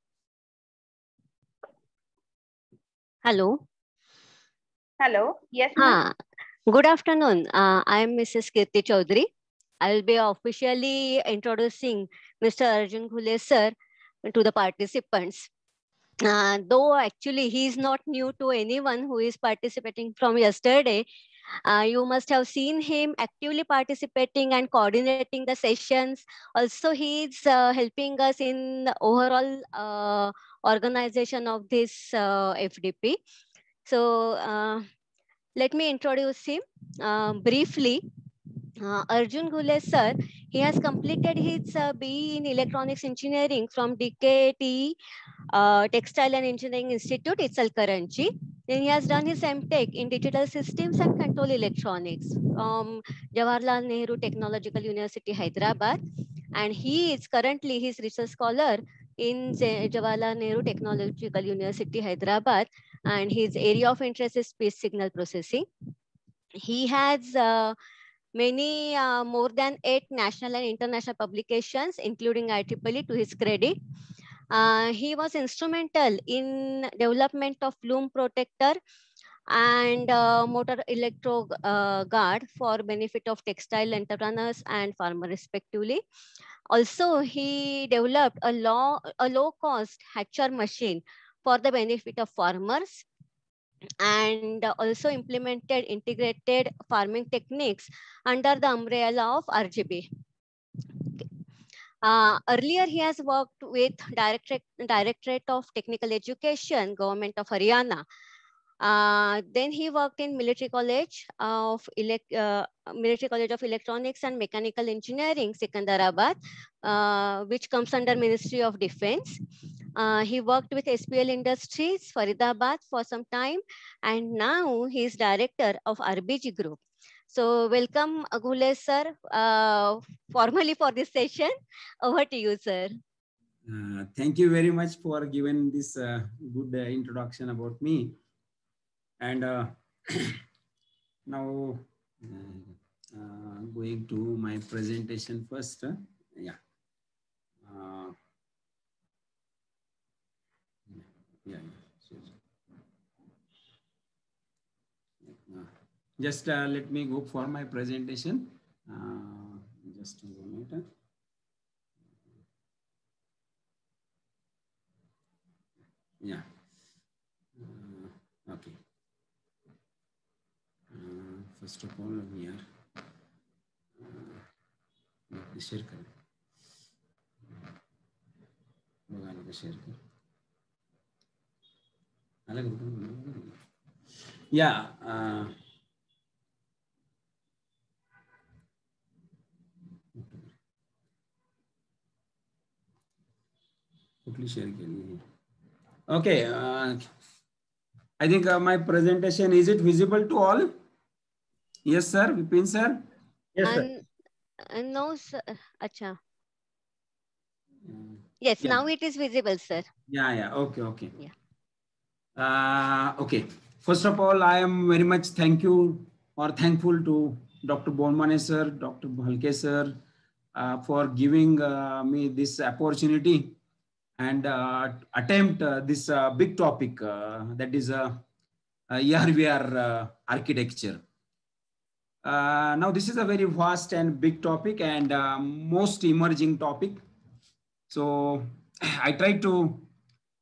Hello. Hello. Yes. Ah, good afternoon. Uh, I am Mrs. Kirti Chaudhary. I will be officially introducing Mr. Arjun Ghule sir to the participants. Uh, though actually he is not new to anyone who is participating from yesterday, uh, you must have seen him actively participating and coordinating the sessions. Also, he is uh, helping us in the overall uh, organization of this uh, FDP. So uh, let me introduce him uh, briefly. Uh, Arjun Ghule sir, he has completed his uh, BE in Electronics Engineering from DKT uh, Textile and Engineering Institute, Ichalkaranji. Then he has done his MTech in Digital Systems and Control Electronics from Jawaharlal Nehru Technological University, Hyderabad. And he is currently his research scholar in Jawaharlal Nehru Technological University, Hyderabad. And his area of interest is space signal processing. He has uh, many uh, more than eight national and international publications, including IEEE to his credit. Uh, he was instrumental in development of loom protector and uh, motor electro uh, guard for benefit of textile entrepreneurs and farmer respectively. Also, he developed a, low, a low cost hatcher machine for the benefit of farmers and also implemented integrated farming techniques under the umbrella of RGB. Uh, earlier, he has worked with Directorate, Directorate of Technical Education, Government of Haryana. Uh, then he worked in Military College of Elec uh, Military College of Electronics and Mechanical Engineering, Secunderabad, uh, which comes under Ministry of Defense. Uh, he worked with SPL Industries, Faridabad for some time, and now he is director of RBG Group. So welcome Aghule sir, uh, formally for this session. Over to you, sir. Uh, thank you very much for giving this uh, good uh, introduction about me. And uh, *clears throat* now going to my presentation first. yeah. Uh, yeah, yeah, sure, sure. Uh, Just uh, let me go for my presentation. Uh, just a moment. uh. Yeah. Uh, okay. Uh, first of all, here. Uh, share करें बघा का share कर Yeah. Uh, Okay. Uh, I think uh, my presentation, is it visible to all? Yes, sir. Vipin, sir. Yes, sir. And, no, sir. Acha. Yes, yeah. now it is visible, sir. Yeah, yeah. Okay, okay. Yeah. Uh, okay. First of all, I am very much thank you or thankful to Dr. Bormane sir, Dr. Bhalke sir, uh, for giving uh, me this opportunity and uh, attempt uh, this uh, big topic that is uh, uh, architecture. Now, this is a very vast and big topic and most emerging topic. So *clears throat* I try to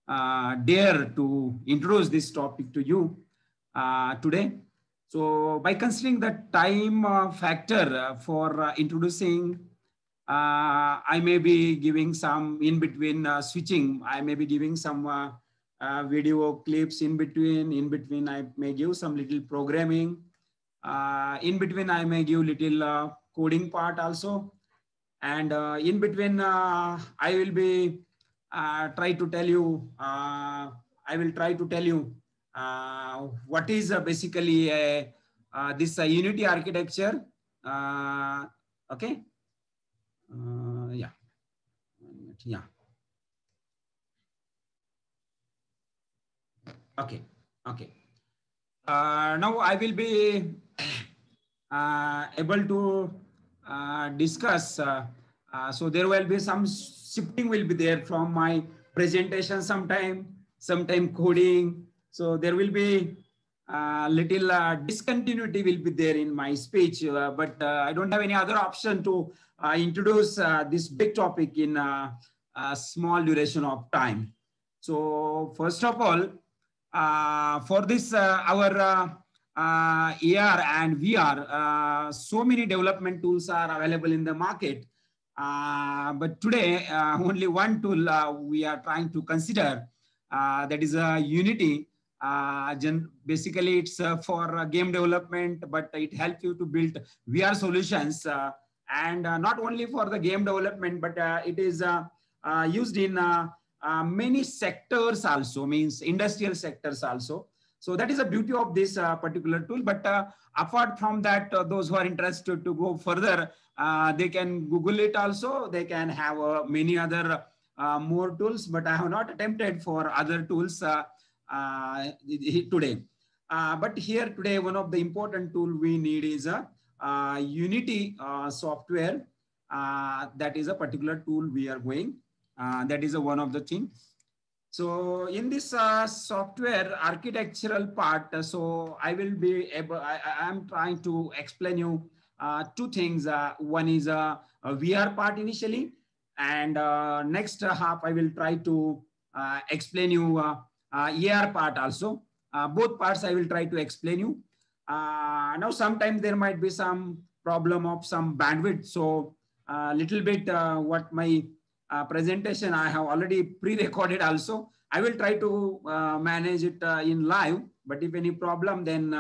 uh, dare to introduce this topic to you uh, today. So by considering the time uh, factor uh, for uh, introducing, uh, I may be giving some in between switching. I may be giving some video clips in between. In between, I may give some little programming. In between, I may give little coding part also. And in between, I will be uh, try to tell you, uh, I will try to tell you uh, what is uh, basically a, uh, this Unity architecture. Okay. Yeah. Yeah. Okay. Okay. Now I will be *coughs* able to discuss. Uh, uh, so there will be some shifting will be there from my presentation sometime, sometime coding. So there will be a little uh, discontinuity will be there in my speech, uh, but uh, I don't have any other option to uh, introduce uh, this big topic in uh, a small duration of time. So first of all, uh, for this, uh, our uh, uh, AR and VR, uh, so many development tools are available in the market. Uh, but today, uh, only one tool uh, we are trying to consider, that is Unity. Basically, it's for game development, but it helps you to build VR solutions. And not only for the game development, but it is used in many sectors also, means industrial sectors also. So that is the beauty of this uh, particular tool. But uh, apart from that, uh, those who are interested to go further, uh, they can Google it also. They can have uh, many other uh, more tools, but I have not attempted for other tools uh, uh, *laughs* today. But here today, one of the important tool we need is a Unity software. That is a particular tool we are going. That is a one of the thing. So in this software architectural part, so I will be able, I, I am trying to explain you uh, two things. Uh, one is uh, a VR part initially, and uh, next half I will try to uh, explain you uh, uh, AR part also. Uh, both parts I will try to explain you. Now sometimes there might be some problem of some bandwidth. So a little bit what my presentation I have already pre-recorded also. I will try to manage it in live, but if any problem, then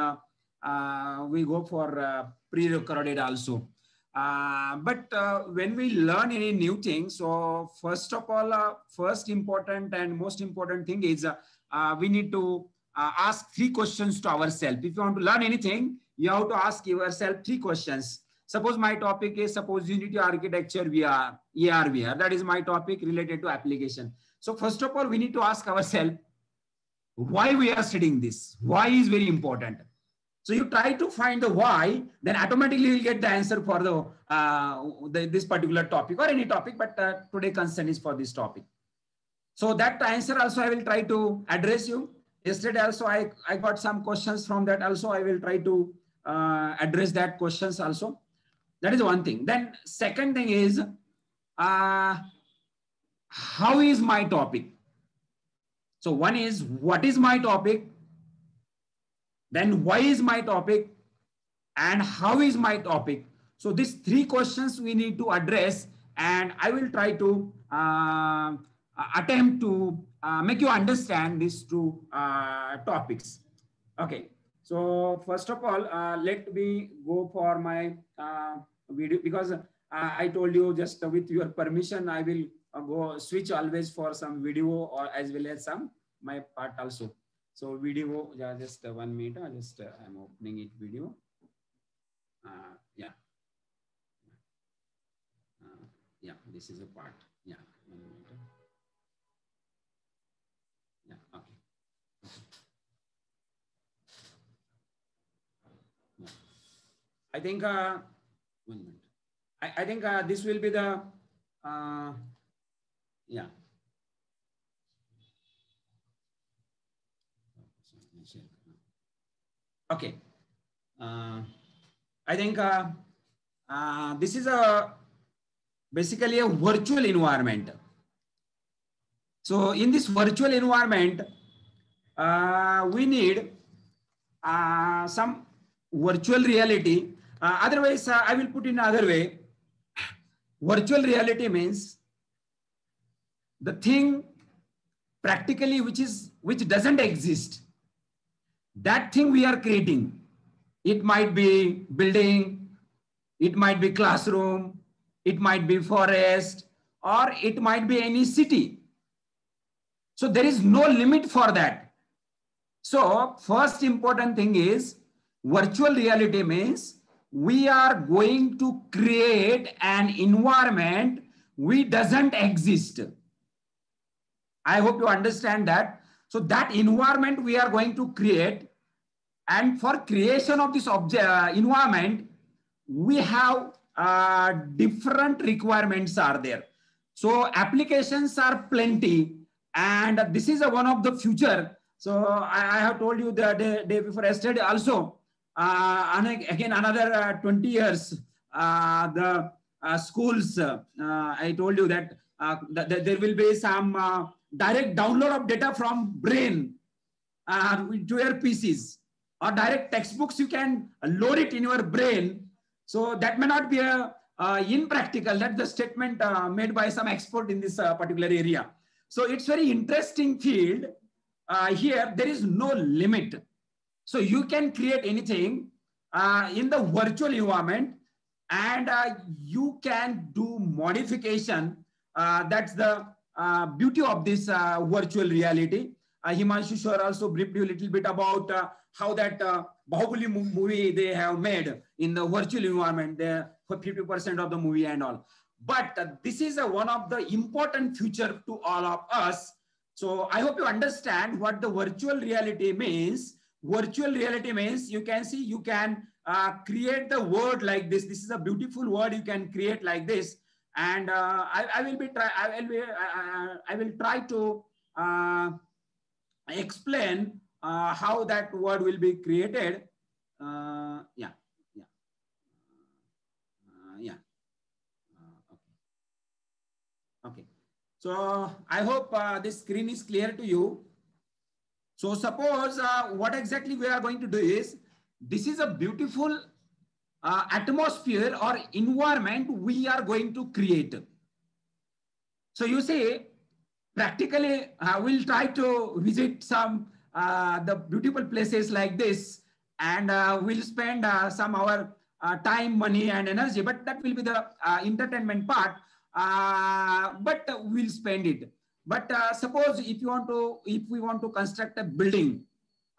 we go for pre-recorded also. Uh, but uh, when we learn any new thing, so first of all, uh, first important and most important thing is uh, uh, we need to uh, ask three questions to ourselves. If you want to learn anything, you have to ask yourself three questions. Suppose my topic is suppose Unity architecture VR, AR VR. That is my topic related to application. So first of all, we need to ask ourselves why we are studying this. Why is very important. So you try to find the why, then automatically you'll get the answer for the, uh, the this particular topic or any topic. But uh, today concern is for this topic. So that answer also I will try to address you. Yesterday also I, I got some questions from that also. I will try to uh, address that questions also. That is one thing. Then second thing is, uh, how is my topic? So one is, what is my topic? Then why is my topic? And how is my topic? So these three questions we need to address and I will try to uh, attempt to uh, make you understand these two uh, topics. Okay. So first of all, uh, let me go for my uh, video because uh, I told you just with your permission, I will go switch always for some video or as well as some my part also. So video, yeah, just uh, one minute. I just uh, I'm opening it video. Uh, yeah. Uh, yeah, this is a part. Yeah. Yeah. Okay. Yeah. I think uh, one minute. I, I think uh, this will be the uh, yeah. Okay. Uh, I think uh, uh, this is a basically a virtual environment. So in this virtual environment, uh, we need uh, some virtual reality. Uh, otherwise, I will put in another way. Virtual reality means the thing practically which is which doesn't exist. That thing we are creating. It might be building, it might be classroom, it might be forest, or it might be any city. So there is no limit for that. So first important thing is virtual reality means we are going to create an environment we doesn't exist. I hope you understand that. So that environment we are going to create and for creation of this object uh, environment, we have uh, different requirements are there. So applications are plenty and this is a, one of the future. So I, I have told you the day, day before yesterday also, uh, and again another uh, 20 years, uh, the uh, schools, I told you that, that, there will be some direct download of data from brain to your PCs or direct textbooks, you can load it in your brain. So that may not be a uh, impractical. That's the statement uh, made by some expert in this uh, particular area. So it's very interesting field. here, there is no limit. So you can create anything in the virtual environment and you can do modification. that's the beauty of this uh, virtual reality. Uh, Himanshu Shah also briefed you a little bit about uh, how that uh, Bahubali movie they have made in the virtual environment there for 50% of the movie and all. But uh, this is a, one of the important future to all of us. So I hope you understand what the virtual reality means. Virtual reality means you can see, you can uh, create the word like this. This is a beautiful word you can create like this. And uh, I, I, will be try. I will be. Uh, I will try to uh, explain uh, how that word will be created. Uh, yeah, yeah, uh, yeah. Uh, okay. Okay. So I hope uh, this screen is clear to you. So suppose uh, what exactly we are going to do is, this is a beautiful atmosphere or environment we are going to create. So you see, practically, we'll try to visit some uh, the beautiful places like this and uh, we'll spend uh, some our uh, time, money and energy, but that will be the uh, entertainment part, uh, but we'll spend it. But suppose if you want to, if we want to construct a building,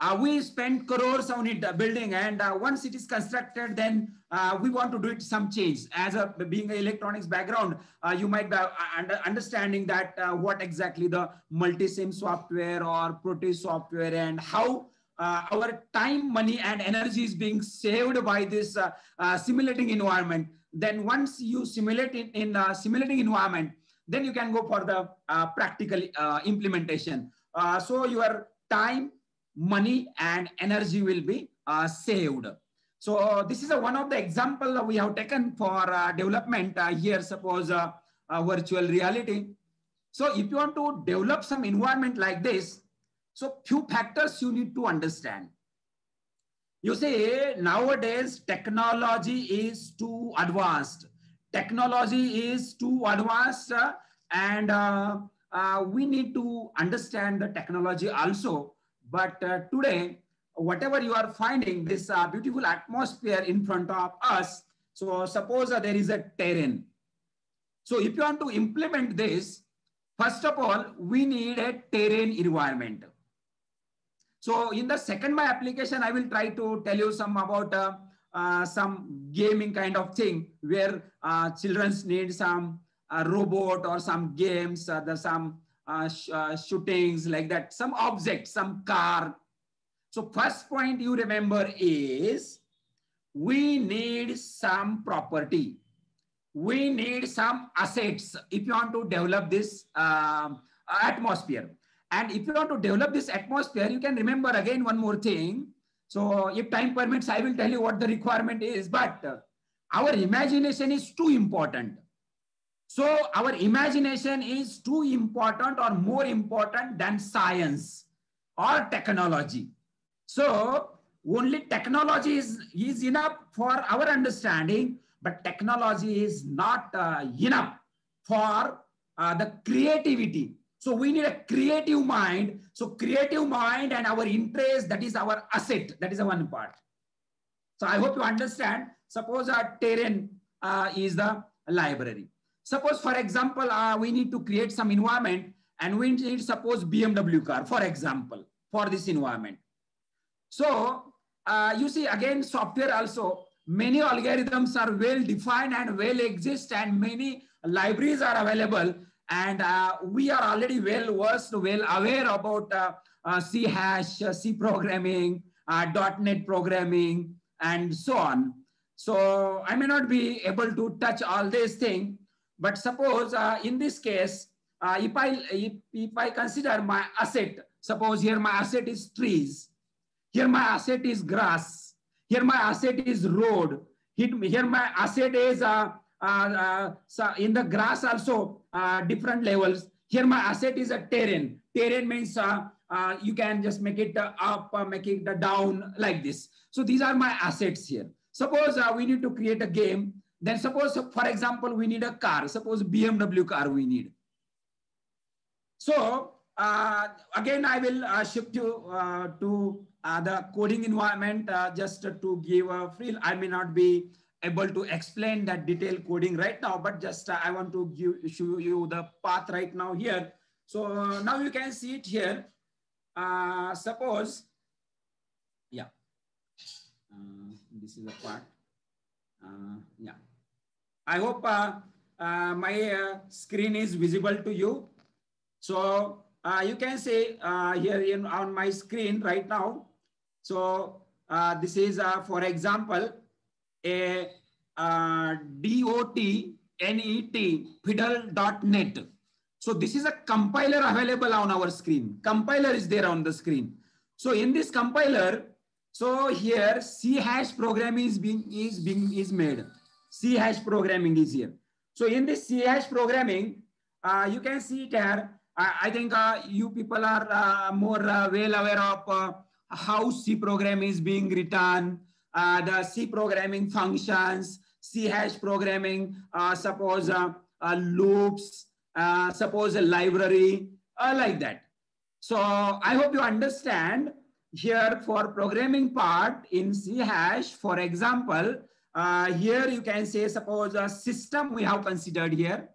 uh, we spend crores on it uh, building and uh, once it is constructed then uh, we want to do it some change. As a being an electronics background uh, you might be under, understanding that what exactly the Multisim software or proteus software and how our time money and energy is being saved by this simulating environment. Then once you simulate in a simulating environment then you can go for the practical implementation. So your time money and energy will be uh, saved. So uh, this is one of the example we have taken for uh, development uh, here, suppose uh, virtual reality. So if you want to develop some environment like this, so few factors you need to understand. You see, nowadays technology is too advanced. Technology is too advanced uh, and we need to understand the technology also but uh, today, whatever you are finding, this uh, beautiful atmosphere in front of us, so suppose uh, there is a terrain. So if you want to implement this, first of all, we need a terrain environment. So in the second my application, I will try to tell you some about uh, uh, some gaming kind of thing where uh, children need some uh, robot or some games, uh, the some uh, sh uh, shootings like that, some object, some car. So first point you remember is we need some property. We need some assets if you want to develop this um, atmosphere. And if you want to develop this atmosphere, you can remember again one more thing. So if time permits, I will tell you what the requirement is, but our imagination is too important. So our imagination is too important or more important than science or technology. So only technology is, is enough for our understanding, but technology is not uh, enough for uh, the creativity. So we need a creative mind. So creative mind and our interest, that is our asset. That is the one part. So I hope you understand. Suppose our terrain uh, is the library. Suppose, for example, uh, we need to create some environment and we need suppose BMW car, for example, for this environment. So uh, you see again software also, many algorithms are well defined and well exist and many libraries are available and uh, we are already well versed, well aware about uh, uh C hash, uh, C programming, .NET programming, and so on. So I may not be able to touch all these things, but suppose in this case, if I if, if I consider my asset, suppose here my asset is trees, here my asset is grass, here my asset is road, here my asset is uh, uh, uh, in the grass also uh, different levels. Here my asset is a terrain. Terrain means you can just make it up, make it down like this. So these are my assets here. Suppose we need to create a game. Then suppose, for example, we need a car. Suppose BMW car we need. So uh, again, I will uh, shift you uh, to the coding environment just to give a feel. I may not be able to explain that detailed coding right now, but just uh, I want to give, show you the path right now here. So uh, now you can see it here. Uh, suppose, yeah, uh, this is the part. Uh, yeah, I hope uh, uh my uh, screen is visible to you. So uh, you can say here in, on my screen right now. So this is, for example, a uh, dotnet fiddle.net. So this is a compiler available on our screen. Compiler is there on the screen. So in this compiler, so here C hash program is being is being is made. C hash programming is here. So in this C hash programming, uh, you can see it here. I, I think uh, you people are uh, more uh, well aware of uh, how C program is being written, uh, the C programming functions, C hash programming, suppose loops, suppose a library, like that. So I hope you understand here for programming part in C hash, for example, here you can say suppose a system we have considered here.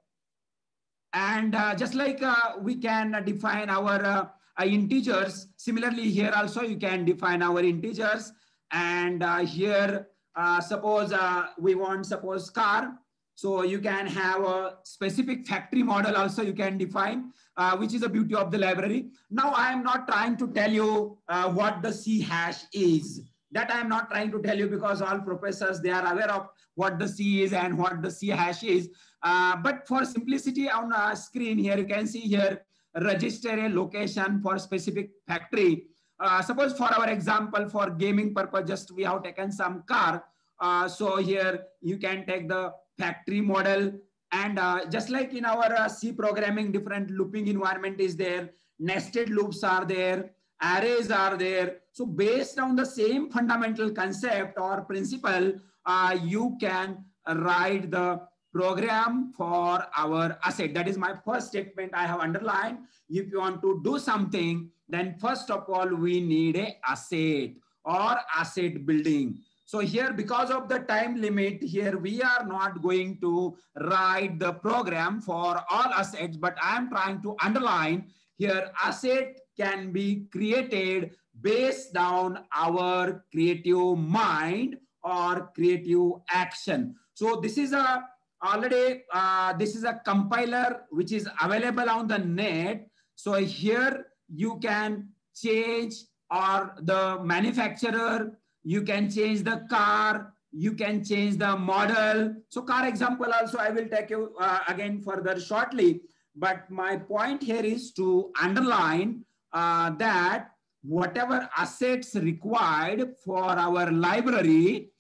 And just like we can define our integers, similarly here also you can define our integers and uh, here, uh, suppose uh, we want, suppose car. So you can have a specific factory model also you can define, uh, which is the beauty of the library. Now I am not trying to tell you uh, what the C hash is. That I am not trying to tell you because all professors, they are aware of what the C is and what the C hash is. Uh, but for simplicity on a screen here, you can see here, register a location for specific factory uh, suppose for our example, for gaming purpose, just we have taken some car. Uh, so here you can take the factory model and uh, just like in our uh, C programming, different looping environment is there, nested loops are there, arrays are there. So based on the same fundamental concept or principle, uh, you can write the program for our asset. That is my first statement I have underlined. If you want to do something, then first of all, we need a asset or asset building. So here, because of the time limit here, we are not going to write the program for all assets, but I'm trying to underline here asset can be created based on our creative mind or creative action. So this is a already, uh, this is a compiler which is available on the net. So here you can change or the manufacturer, you can change the car, you can change the model. So car example also I will take you uh, again further shortly. But my point here is to underline uh, that whatever assets required for our library,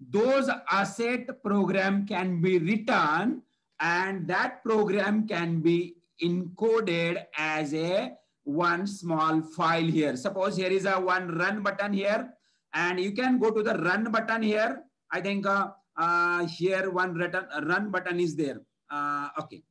those asset program can be written and that program can be encoded as a one small file here. Suppose here is a one run button here and you can go to the run button here. I think uh, uh, here one return, run button is there. Uh, okay.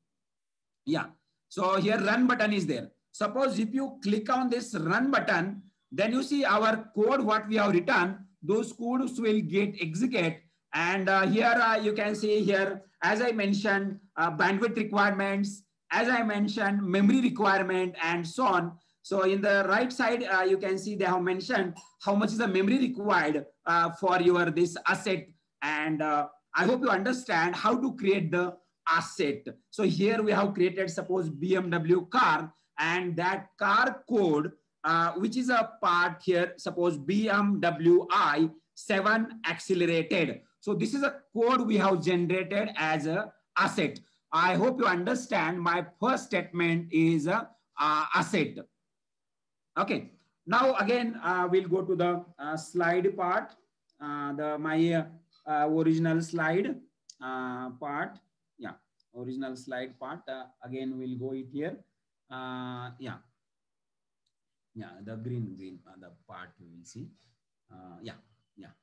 Yeah. So here run button is there. Suppose if you click on this run button, then you see our code, what we have written, those codes will get execute. And uh, here uh, you can see here, as I mentioned, uh, bandwidth requirements, as I mentioned, memory requirement and so on. So in the right side, uh, you can see they have mentioned how much is the memory required uh, for your this asset. And uh, I hope you understand how to create the asset. So here we have created suppose BMW car and that car code, uh, which is a part here, suppose BMW i7 accelerated. So this is a code we have generated as a asset. I hope you understand my first statement is a asset. Okay. Now again, uh, we'll go to the uh, slide part, uh, the my uh, original slide uh, part. Yeah, original slide part. Again, we'll go it here. Yeah, yeah, the green green the part we will see. uh, yeah, yeah,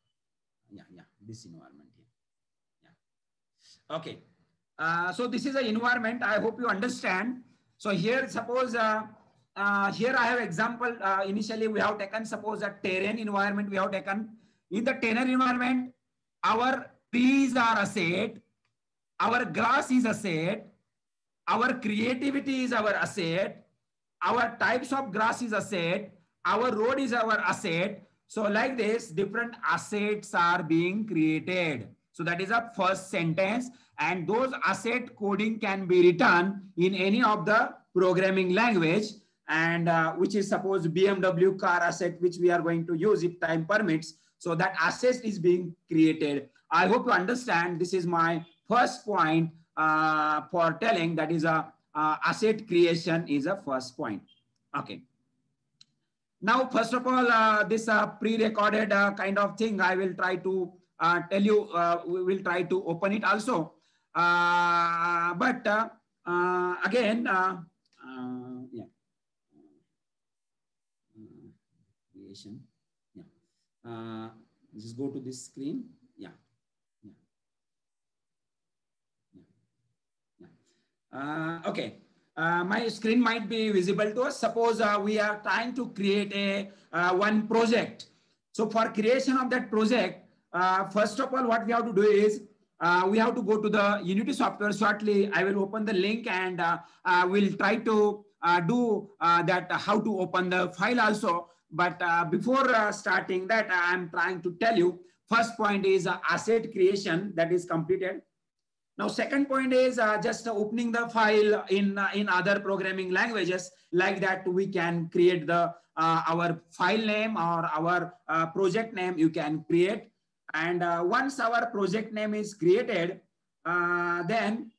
yeah, yeah. This environment here. Yeah. Okay. so this is the environment. I hope you understand. So here, suppose uh, here I have example. Uh, initially, we have taken suppose a terrain environment. We have taken in the terrain environment, our trees are asset, our grass is asset, our creativity is our asset, our types of grass is asset, our road is our asset. So like this, different assets are being created. So that is a first sentence and those asset coding can be written in any of the programming language and uh, which is suppose BMW car asset, which we are going to use if time permits. So that asset is being created. I hope you understand this is my first point uh, for telling that is a uh, asset creation is a first point. Okay. Now, first of all, uh, this uh, pre-recorded uh, kind of thing, I will try to tell you, we will try to open it also. Uh, but again. Yeah. Uh, just go to this screen. Yeah. Yeah. Yeah. yeah. Uh, okay. Uh, my screen might be visible to us. Suppose uh, we are trying to create a uh, one project. So for creation of that project, uh, first of all, what we have to do is uh, we have to go to the Unity software shortly. I will open the link and uh, uh, we'll try to uh, do uh, that, how to open the file also. But uh, before uh, starting that, I'm trying to tell you, first point is uh, asset creation that is completed. Now, second point is uh, just opening the file in, uh, in other programming languages like that we can create the uh, our file name or our uh, project name you can create. And uh, once our project name is created, uh, then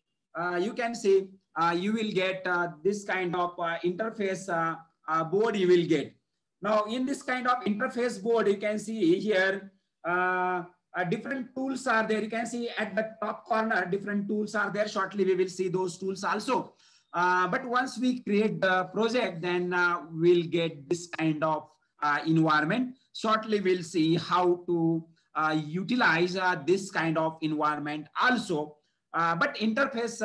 you can see you will get this kind of interface board you will get. Now, in this kind of interface board, you can see here, uh, uh, different tools are there. You can see at the top corner, different tools are there. Shortly, we will see those tools also. Uh, but once we create the project, then uh, we'll get this kind of uh, environment. Shortly, we'll see how to uh, utilize this kind of environment also. but interface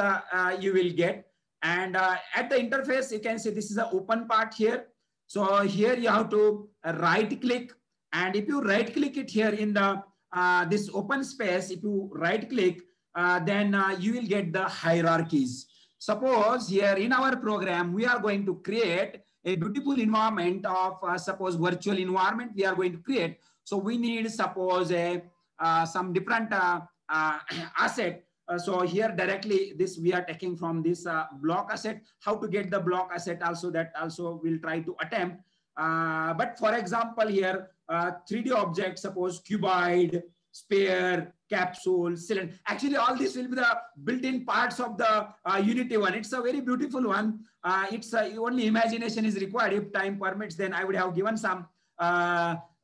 you will get. And at the interface, you can see this is the open part here. So here you have to right click and if you right click it here in the uh, this open space, if you right click, uh, then uh, you will get the hierarchies. Suppose here in our program, we are going to create a beautiful environment of uh, suppose virtual environment we are going to create. So we need suppose a uh, some different *clears throat* asset so here directly this we are taking from this block asset, how to get the block asset also that also we'll try to attempt. But for example here, 3D uh, object, suppose cuboid, sphere, capsule, cylinder. Actually, all this will be the built-in parts of the uh, Unity one. It's a very beautiful one. Uh, it's only imagination is required. If time permits, then I would have given some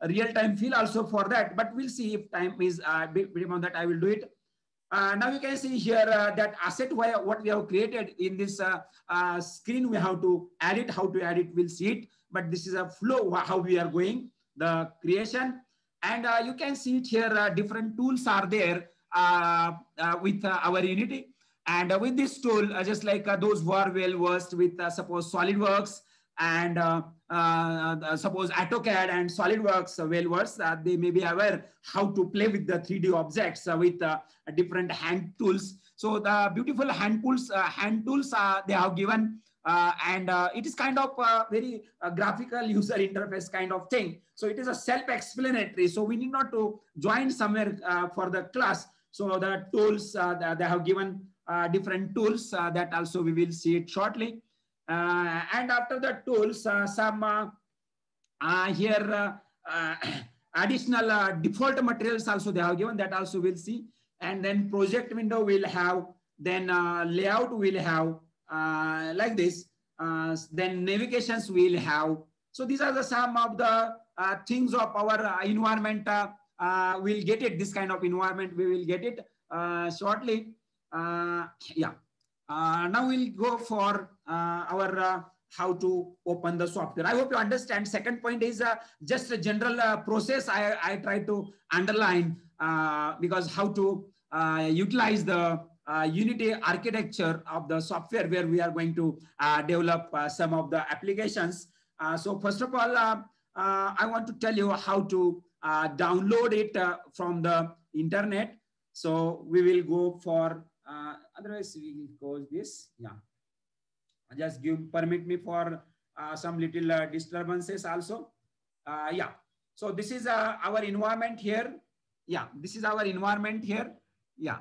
real-time feel also for that. But we'll see if time is uh, beyond that. I will do it. Uh, now you can see here uh, that asset what we have created in this uh, uh, screen, we have to add it, how to add it, we'll see it. But this is a flow, how we are going, the creation. And uh, you can see it here, uh, different tools are there uh, uh, with uh, our Unity. And with this tool, just like those who are well versed with suppose SolidWorks and suppose AutoCAD and SolidWorks well versed, they may be aware how to play with the 3D objects with different hand tools. So the beautiful hand tools, hand tools, they have given uh, and uh, it is kind of very uh, graphical user interface kind of thing. So it is a self-explanatory. So we need not to join somewhere uh, for the class. So the tools uh, that they have given uh, different tools that also we will see it shortly. and after the tools, some here *coughs* additional default materials also they have given that also we'll see. And then project window will have, then layout will have, uh, like this. Uh, then navigations will have. So these are the some of the uh, things of our environment. we'll get it, this kind of environment, we will get it shortly. yeah. now we'll go for our how to open the software. I hope you understand. Second point is uh, just a general uh, process I, I try to underline uh, because how to utilize the uh, Unity architecture of the software where we are going to uh, develop uh, some of the applications. Uh, so first of all, uh, uh, I want to tell you how to download it from the internet. So we will go for, otherwise we will close this. Yeah. Just give permit me for some little disturbances also. yeah. So this is our environment here. Yeah, this is our environment here. Yeah.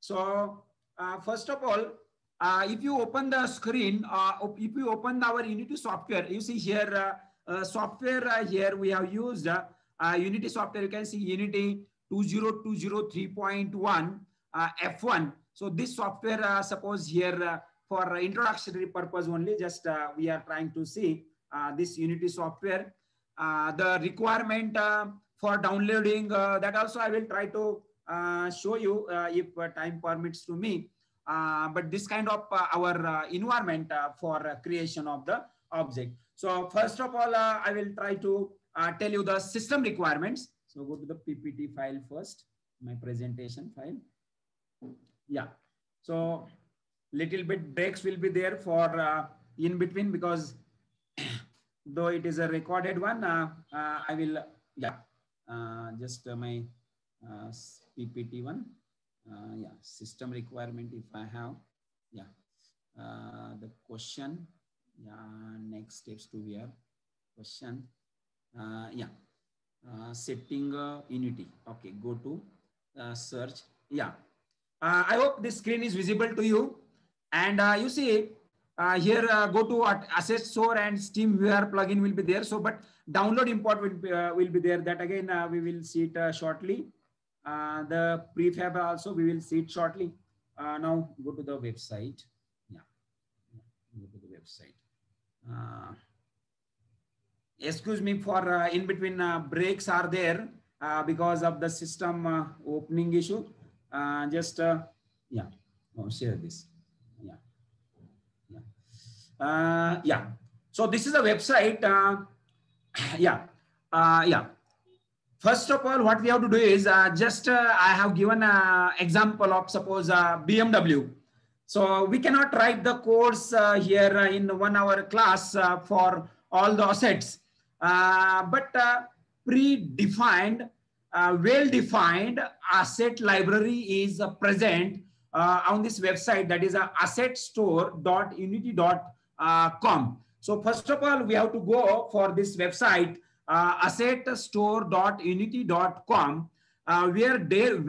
So uh, first of all, uh, if you open the screen, uh, if you open our Unity software, you see here uh, uh, software uh, here we have used Unity software. You can see Unity 20203.1 F1. So this software, suppose here for introductory purpose only, just we are trying to see this Unity software. the requirement for downloading that also I will try to Uh, show you uh, if uh, time permits to me. Uh, but this kind of uh, our environment for creation of the object. So first of all, I will try to tell you the system requirements. So go to the PPT file first, my presentation file. Yeah. So little bit breaks will be there for uh, in between because *coughs* though it is a recorded one, uh, uh, I will, yeah, just my PPT one. Uh, yeah, system requirement if I have. Yeah, uh, the question. Yeah, next steps to here. Question. Uh, yeah, uh, setting uh, Unity. Okay, go to uh, search. Yeah, uh, I hope this screen is visible to you. And uh, you see uh, here, uh, go to Asset Store and Steam VR plugin will be there. So, but download import will be, uh, will be there. That again, uh, we will see it uh, shortly. Uh, the prefab also we will see it shortly. Uh, now go to the website. Yeah, go to the website. Uh, excuse me for uh, in between uh, breaks are there uh, because of the system opening issue. just yeah, oh, share this. Yeah, yeah, yeah. So this is a website. Uh, *coughs* yeah, uh, yeah. First of all, what we have to do is uh, just uh, I have given an example of suppose uh, BMW. So we cannot write the course uh, here in one hour class uh, for all the assets, uh, but predefined, well-defined asset library is present on this website that is uh, assetstore.unity.com. So first of all, we have to go for this website uh, assetstore.unity.com uh, where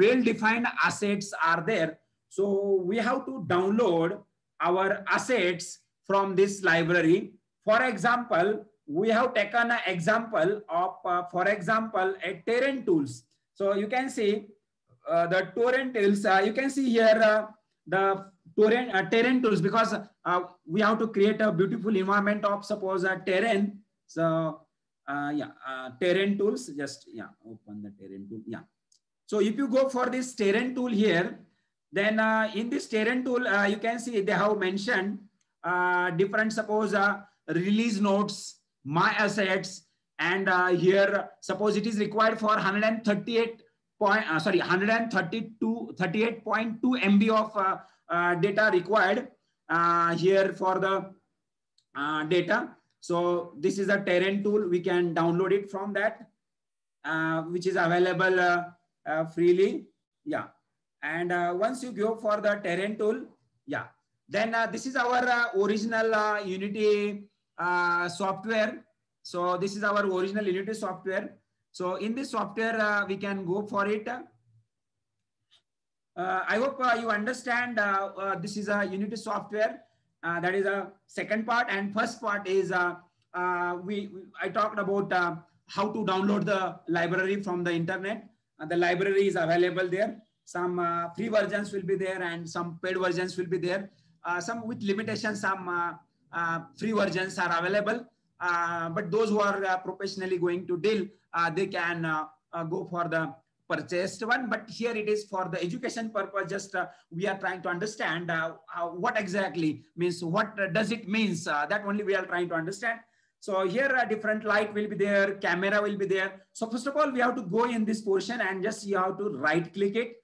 well-defined assets are there. So we have to download our assets from this library. For example, we have taken an example of, uh, for example, a Terrain tools. So you can see uh, the Terrain tools. Uh, you can see here uh, the Terrain, uh, Terrain tools because uh, we have to create a beautiful environment of suppose a Terrain. So uh, yeah, uh, Terrain tools, just, yeah, open the Terrain tool. Yeah. So if you go for this Terrain tool here, then uh, in this Terrain tool, uh, you can see they have mentioned uh, different, suppose, uh, release notes, my assets, And uh, here, suppose it is required for 138 point, sorry, 132, 38.2 MB of data required uh, here for the data. So this is a Terrain tool. We can download it from that, uh, which is available uh, uh, freely. Yeah. And uh, once you go for the Terrain tool, yeah, then uh, this is our uh, original Unity software. So this is our original Unity software. So in this software, we can go for it. I hope you understand this is a Unity software uh, that is a second part and first part is uh, uh, we, we, I talked about uh, how to download the library from the internet. the library is available there. Some uh, free versions will be there and some paid versions will be there. Uh, some with limitations, some free versions are available. but those who are professionally going to deal, they can go for the purchased one, but here it is for the education purpose. Just uh, we are trying to understand uh, what exactly means, what does it means? Uh, that only we are trying to understand. So here a different light will be there, camera will be there. So first of all, we have to go in this portion and just you have to right click it.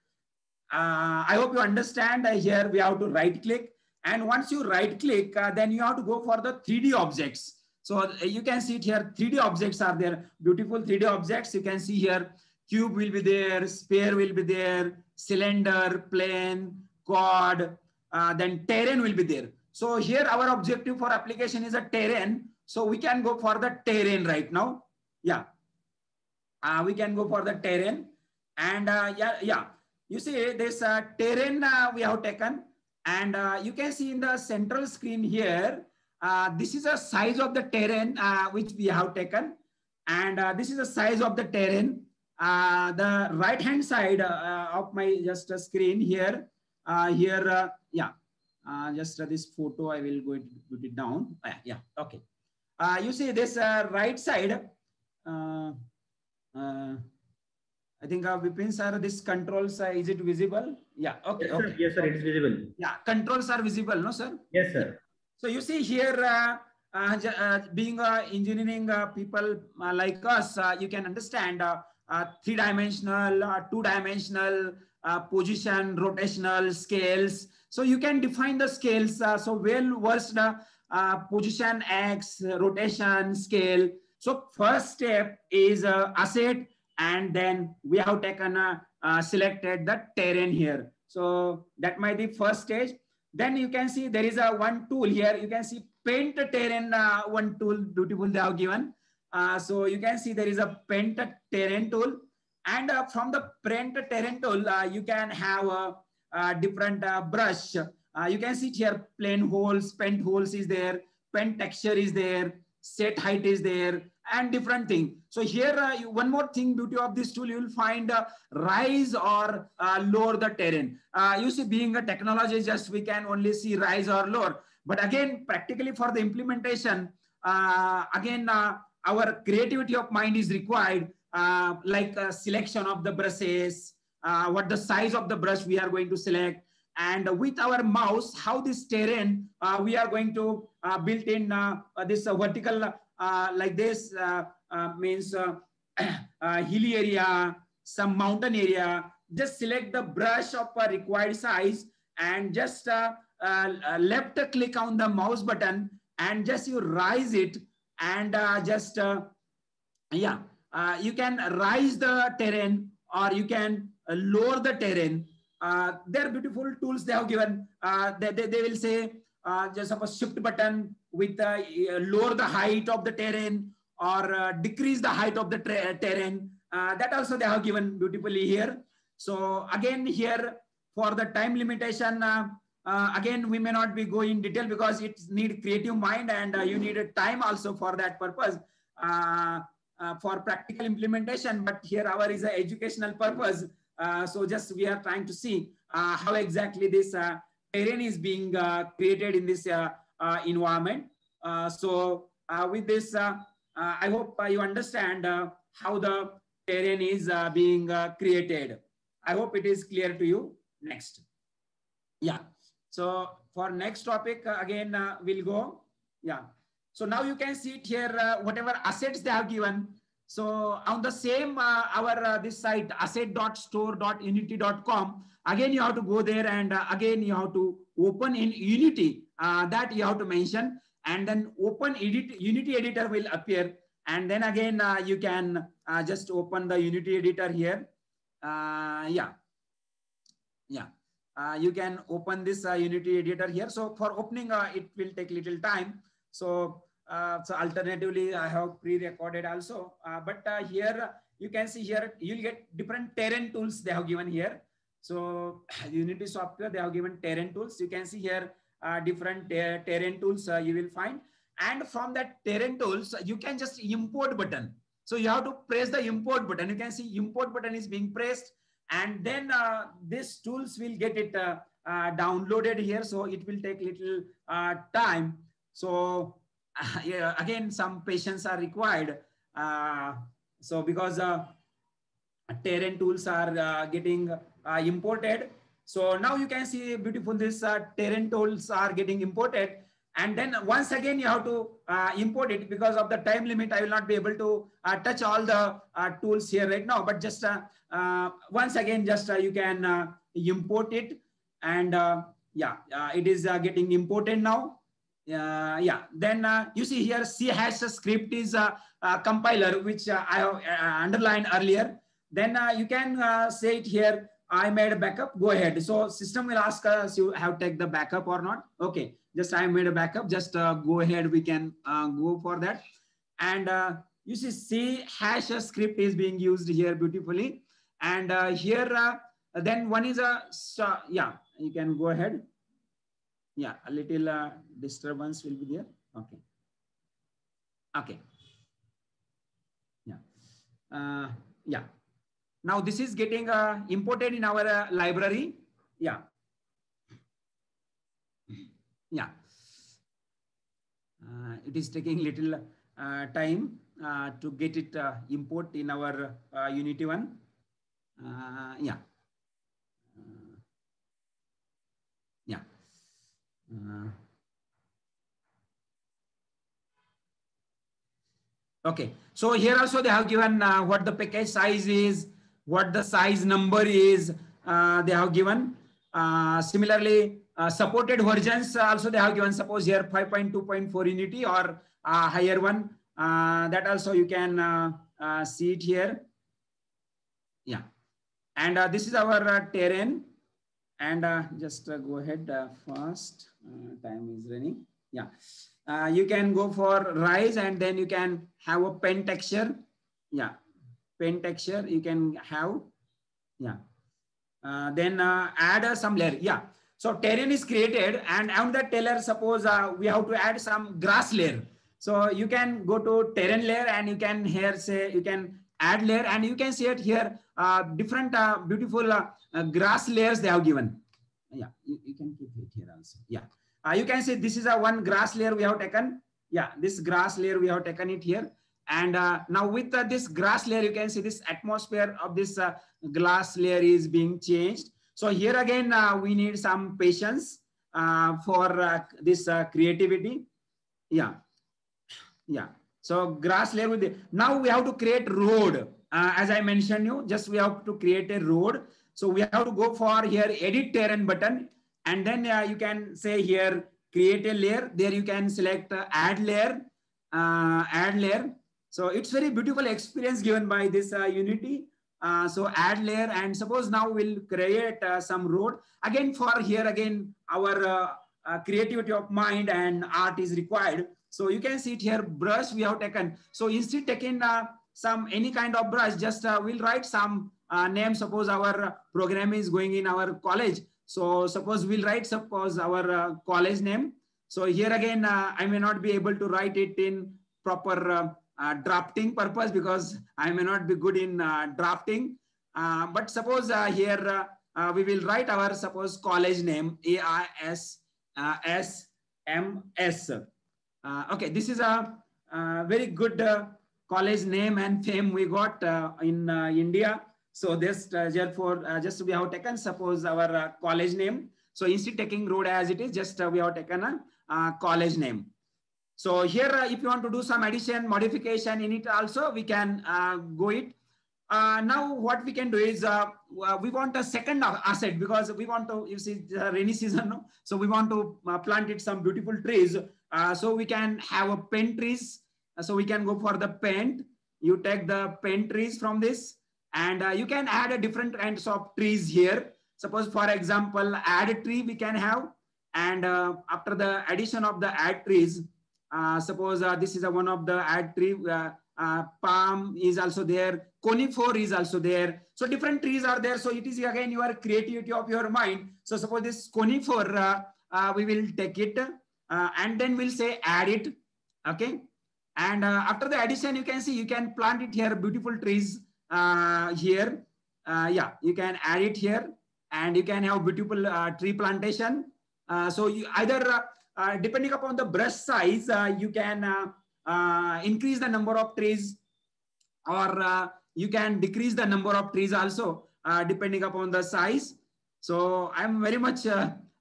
Uh, I hope you understand uh, here we have to right click. And once you right click, uh, then you have to go for the 3D objects. So you can see it here, 3D objects are there, beautiful 3D objects. You can see here cube will be there, sphere will be there, cylinder, plane, quad, uh, then terrain will be there. So here our objective for application is a terrain. So we can go for the terrain right now. Yeah. Uh, we can go for the terrain. And uh, yeah, yeah. You see this uh, terrain uh, we have taken. And uh, you can see in the central screen here, uh, this is a size of the terrain which we have taken. And this is the size of the terrain uh, the right hand side uh, of my just a screen here, uh, here, uh, yeah, uh, just this photo, I will go to put it down. yeah, okay. you see this right side, I think uh, Vipin sir, this controls, uh, is it visible? Yeah, okay. Yes, okay. Sir. Yes, sir, it is visible. Yeah, controls are visible, no, sir? Yes, sir. So you see here, uh, uh, being engineering people like us, you can understand uh, three-dimensional, uh, two-dimensional, uh, position, rotational scales. So you can define the scales. so well versed position X, rotation, scale. So first step is asset and then we have taken uh, selected the terrain here. So that might be first stage. Then you can see there is a one tool here. You can see paint terrain uh, one tool beautiful they have given. Uh, so you can see there is a paint tool. And uh, from the paint tool, uh, you can have a, a different uh, brush. Uh, you can see here plane holes, paint holes is there, paint texture is there, set height is there, and different thing. So here, uh, you, one more thing, beauty of this tool, you will find rise or lower the terrain. you see, being a technology, just we can only see rise or lower. But again, practically for the implementation, again, our creativity of mind is required, uh, like a selection of the brushes, uh, what the size of the brush we are going to select, and with our mouse, how this terrain uh, we are going to uh, build in uh, this vertical like this means *coughs* hilly area, some mountain area. Just select the brush of a required size and just left click on the mouse button and just you rise it and uh, just uh, yeah uh, you can rise the terrain or you can lower the terrain. They're beautiful tools they have given. They, they, they will say just have a shift button with lower the height of the terrain or decrease the height of the terrain. That also they have given beautifully here. So again here for the time limitation uh, Uh, again, we may not be going in detail because it need creative mind and uh, you need a time also for that purpose uh, uh for practical implementation. But here our is an educational purpose. Uh, so just we are trying to see uh, how exactly this uh, terrain is being uh, created in this environment. so with this, I hope you understand how the terrain is being created. I hope it is clear to you. Next. Yeah. So for next topic, uh, again, uh, we'll go. Yeah. So now you can see it here, uh, whatever assets they have given. So on the same, uh, our uh, this site assetstore.unity.com, again you have to go there and uh, again you have to open in Unity uh, that you have to mention and then open edit Unity editor will appear. And then again, uh, you can just open the Unity editor here. yeah, yeah. You can open this Unity editor here. So for opening, it will take little time. So uh, so alternatively, I have pre-recorded also. Uh, but uh, here you can see here, you'll get different terrain tools they have given here. So *coughs* Unity software, they have given terrain tools. You can see here uh, different ter terrain tools uh, you will find. And from that terrain tools, you can just import button. So you have to press the import button. You can see import button is being pressed and then uh, these tools will get it downloaded here. So it will take little time. So *laughs* yeah, again, some patience are required. Uh, so because uh, terrain tools are uh, getting uh, imported. So now you can see beautiful, this uh, terrain tools are getting imported. And then once again, you have to uh, import it because of the time limit. I will not be able to touch all the tools here right now, but just once again, just you can import it. And yeah, it is getting imported now uh, yeah, then uh, you see here C hash script is a, compiler, which uh, I have uh, underlined earlier. Then uh, you can uh, say it here, I made a backup, go ahead. So system will ask us you have take the backup or not. Okay, just I made a backup, just go ahead, we can go for that. And you see C hash script is being used here beautifully. And here, then one is a, yeah, you can go ahead. Yeah a little uh, disturbance will be there. Okay. Okay. Yeah. Uh, yeah. Now this is getting uh, imported in our uh, library. Yeah yeah. Uh, it is taking little uh, time uh, to get it uh, import in our uh, unity one. Uh, yeah. Uh, okay, so here also they have given what the package size is, what the size number is, they have given. Similarly, uh, supported versions also they have given, suppose here 5.2.4 unity or higher one, that also you can see it here. Yeah, and this is our terrain. And uh, just uh, go ahead uh, fast time is running. Yeah. You can go for rise and then you can have a pen texture. Yeah. Pen texture you can have. Yeah. Uh, then uh, add uh, some layer. Yeah so terrain is created and on that layer suppose we have to add some grass layer so you can go to terrain layer and you can here say you can add layer and you can see it here different beautiful uh, grass layers they have given. Yeah, you, you can keep it here also. Yeah, uh, you can see this is a one grass layer we have taken. Yeah, this grass layer we have taken it here. And uh, now with uh, this grass layer, you can see this atmosphere of this uh, glass layer is being changed. So here again, uh, we need some patience for this creativity. Yeah, yeah. So grass layer with the, now we have to create road. as I mentioned you, just we have to create a road. So we have to go for here edit terrain button and then uh, you can say here create a layer. There you can select uh, add layer, uh, add layer. So it's very beautiful experience given by this uh, Unity. Uh, so add layer and suppose now we'll create uh, some road. Again for here again our creativity of mind and art is required. So you can see it here brush we have taken. So instead taking some any kind of brush just we'll write some uh, name suppose our program is going in our college so suppose we'll write suppose our uh, college name so here again uh, i may not be able to write it in proper uh, uh, drafting purpose because i may not be good in uh, drafting but suppose here we will write our suppose college name a i s s m s okay this is a, very good college name and fame we got in india so this uh, therefore uh, just we have taken suppose our uh, college name. So instead taking road as it is, just we have taken a college name. So here, uh, if you want to do some addition, modification in it also, we can uh, go it. Uh, now what we can do is uh, uh, we want a second asset because we want to, you see the rainy season, no? so we want to uh, plant it some beautiful trees. so we can have a pen trees. so we can go for the pen. You take the pen trees from this and you can add a different kinds of trees here. Suppose for example, add a tree we can have and after the addition of the add trees, uh, suppose uh, this is a one of the add tree, uh, uh, palm is also there, conifer is also there. So different trees are there. So it is again your creativity of your mind. So suppose this conifer, we will take it and then we'll say add it. Okay. And after the addition, you can see you can plant it here, beautiful trees here. yeah, you can add it here and you can have beautiful tree plantation. so you either uh, depending upon the brush size, uh, you can uh, increase the number of trees or you can decrease the number of trees also depending upon the size. So I'm very much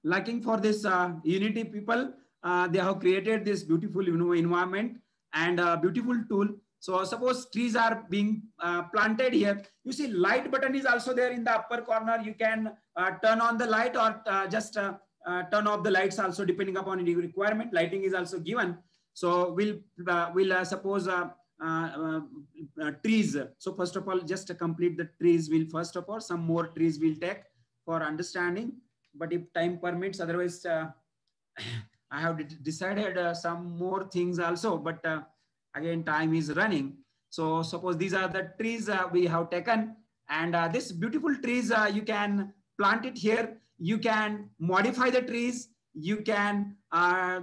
looking for this Unity people. they have created this beautiful you know, environment and a beautiful tool. So suppose trees are being uh, planted here. You see light button is also there in the upper corner. You can uh, turn on the light or uh, just uh, turn off the lights also depending upon the requirement. Lighting is also given. So we'll, uh, we'll uh, suppose uh, uh, uh, trees. So first of all, just complete the trees, we'll first of all, some more trees we'll take for understanding. But if time permits, otherwise, *coughs* I have decided some more things also, but again, time is running. So suppose these are the trees we have taken and this beautiful trees, you can plant it here you can modify the trees, you can uh,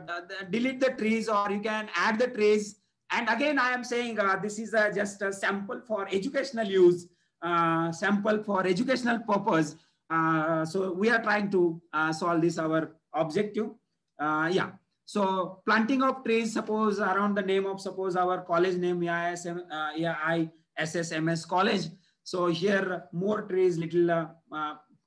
delete the trees or you can add the trees. And again, I am saying uh, this is a, just a sample for educational use, uh, sample for educational purpose. Uh, so we are trying to uh, solve this our objective. Uh, yeah. So planting of trees, suppose around the name of suppose our college name, ISM, ISSMS college. So here more trees little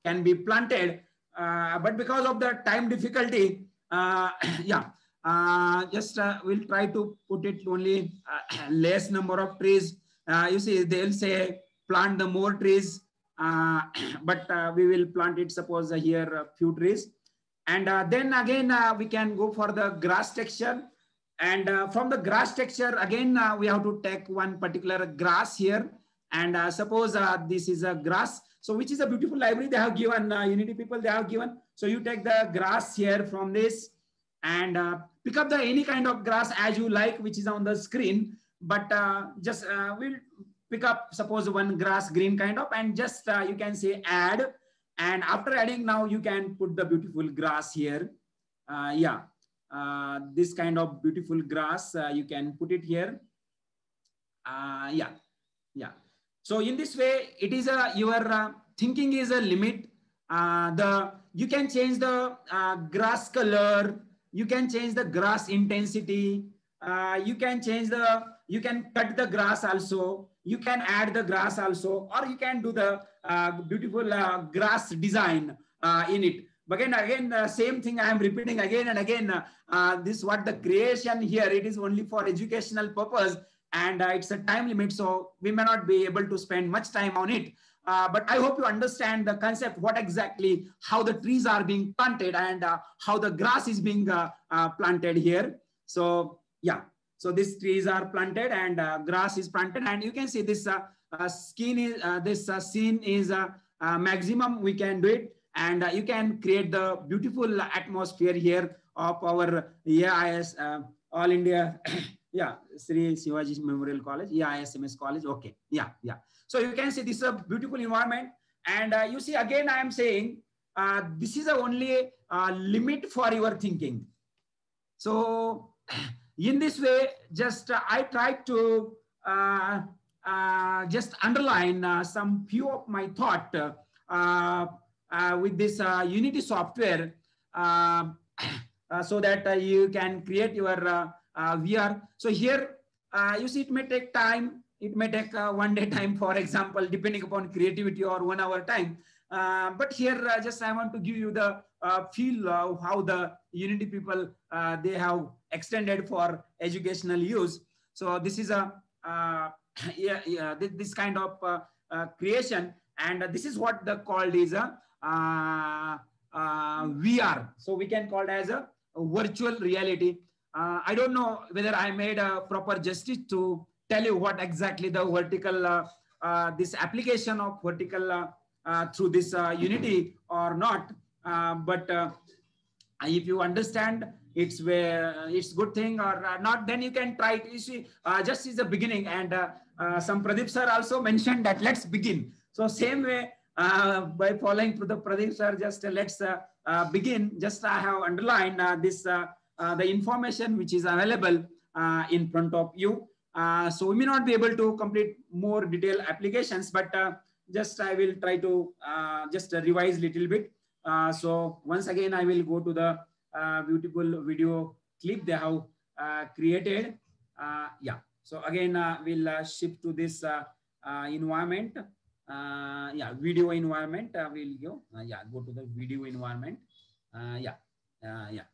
can be planted uh, but because of the time difficulty, uh, *clears throat* yeah, uh, just we'll try to put it only *clears throat* less number of trees. you see, they'll say plant the more trees, *clears throat* but we will plant it, suppose here a few trees. And then again, we can go for the grass texture. And uh, from the grass texture, again, uh, we have to take one particular grass here. And uh, suppose this is a grass. So which is a beautiful library they have given, uh, Unity people they have given. So you take the grass here from this and uh, pick up the any kind of grass as you like, which is on the screen. But uh, just uh, we'll pick up, suppose one grass green kind of, and just uh, you can say add. And after adding now, you can put the beautiful grass here. Uh, yeah, this kind of beautiful grass, you can put it here. yeah, yeah. So in this way, it is a your uh, thinking is a limit. Uh, the you can change the uh, grass color. You can change the grass intensity. Uh, you can change the you can cut the grass also. You can add the grass also, or you can do the uh, beautiful uh, grass design in it. But again, again, uh, same thing I am repeating again and again. Uh, this what the creation here, it is only for educational purpose and uh, it's a time limit. So we may not be able to spend much time on it. Uh, but I hope you understand the concept, what exactly, how the trees are being planted and uh, how the grass is being uh, uh, planted here. So yeah, so these trees are planted and uh, grass is planted and you can see this skin is, this scene is maximum we can do it and you can create the beautiful atmosphere here of our AIS, All India yeah, Sri Shivaji Memorial College, yeah, College, okay, yeah, yeah. So you can see this is a beautiful environment. And uh, you see, again, I am saying, uh, this is a only uh, limit for your thinking. So *clears throat* in this way, just uh, I try to uh, uh, just underline some few of my thought with this Unity software *clears throat* so that you can create your uh, are So here uh, you see it may take time it may take uh, one day *laughs* time, for example, depending upon creativity or one hour time. Uh, but here, uh, just I want to give you the uh, feel of how the Unity people, they have extended for educational use. So this is a, *clears throat* yeah, yeah, this, kind of creation. And this is what the called is a VR. So we can call it as a virtual reality. I don't know whether I made a proper justice to tell you what exactly the vertical, uh, uh, this application of vertical uh, through this Unity or not. but if you understand it's where it's good thing or not, then you can try it. You see, just is the beginning. And some Pradeep sir also mentioned that let's begin. So same way, uh, by following the Pradeep sir, just uh, let's uh, begin. Just I have underlined this Uh, the information which is available uh, in front of you. Uh, so we may not be able to complete more detailed applications, but uh, just I will try to uh, just revise little bit. Uh, so once again, I will go to the uh, beautiful video clip they have uh, created. yeah. So again, we'll shift to this environment. yeah, video environment. we'll go. yeah, go to the video environment. yeah, yeah.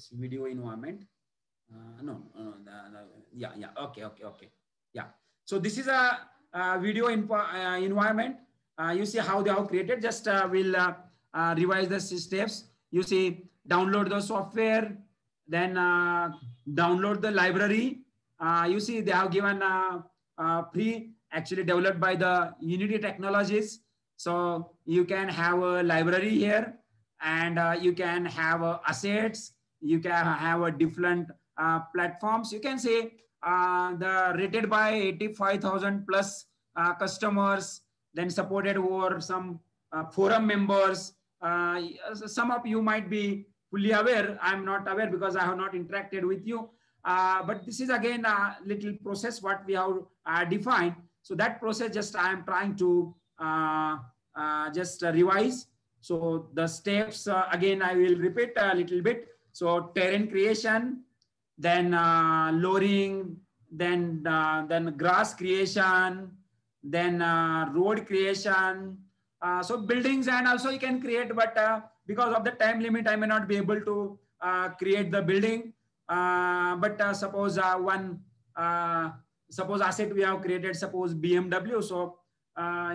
This video environment. Uh, no, no, the, the, yeah, yeah, okay, okay, okay. Yeah. So this is a, a video uh, environment. Uh, you see how they have created. Just uh, we'll uh, uh, revise the steps. You see, download the software, then download the library. you see, they have given a free, actually developed by the Unity Technologies. So you can have a library here, and you can have assets. You can have a different uh, platforms. You can say uh, the rated by 85,000 plus uh, customers, then supported over some forum members. some of you might be fully aware. I'm not aware because I have not interacted with you. Uh, but this is again a little process what we have uh, defined. So that process just I am trying to uh, just revise. So the steps again I will repeat a little bit. So terrain creation, then uh, lowering, then uh, then grass creation, then uh, road creation. Uh, so buildings and also you can create, but uh, because of the time limit, I may not be able to uh, create the building. but suppose one, suppose asset we have created, suppose BMW. So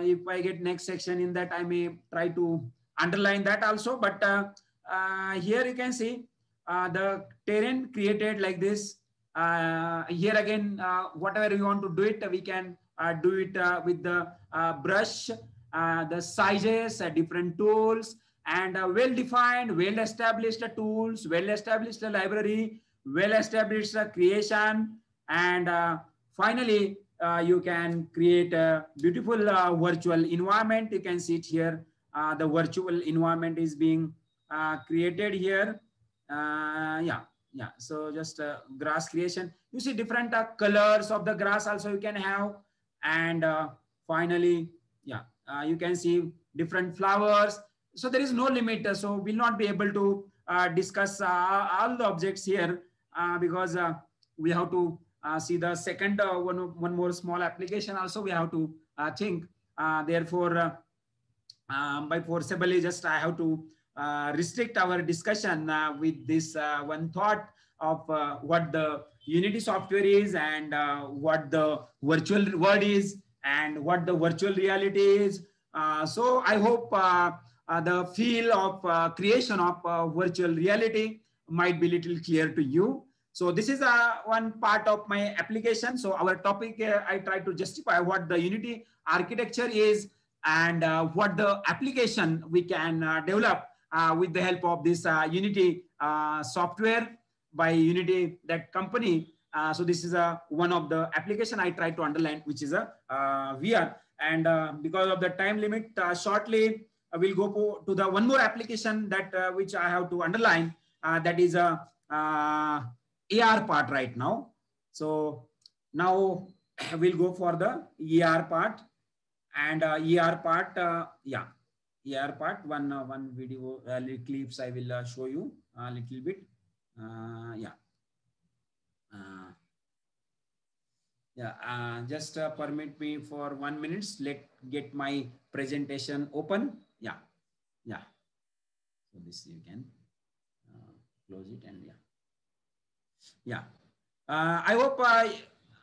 if I get next section in that, I may try to underline that also. But here you can see uh, the terrain created like this. Uh, here again, uh, whatever we want to do it, we can uh, do it uh, with the uh, brush, the sizes, different tools, and well-defined, well-established tools, well-established library, well-established creation, and finally, you can create a beautiful virtual environment. You can see it here. The virtual environment is being created here. Uh, yeah yeah. So just uh, grass creation. You see different uh, colors of the grass also you can have. And uh, finally yeah uh, you can see different flowers. So there is no limit. So we'll not be able to uh, discuss all the objects here because we have to see the second one one more small application also we have to think. Therefore um, by forcibly just i have to uh, restrict our discussion uh, with this uh, one thought of what the Unity software is and what the virtual world is and what the virtual reality is. so I hope the feel of creation of virtual reality might be little clear to you. So this is uh, one part of my application. So our topic, uh, I try to justify what the Unity architecture is and uh, what the application we can develop uh, with the help of this uh, Unity uh, software by Unity, that company. so this is a, one of the application I try to underline, which is a VR. And because of the time limit, shortly, we'll go to the one more application that which I have to underline. that is a AR part right now. So now *clears throat* we'll go for the ER part and uh, ER part, uh, yeah, AR part, one, uh, one video uh, clips I will uh, show you a little bit. Uh, yeah. Uh, Yeah, uh, just uh, permit me for one minute. Let get my presentation open. Yeah, yeah. So this you can uh, close it and yeah, yeah. Uh, I hope uh,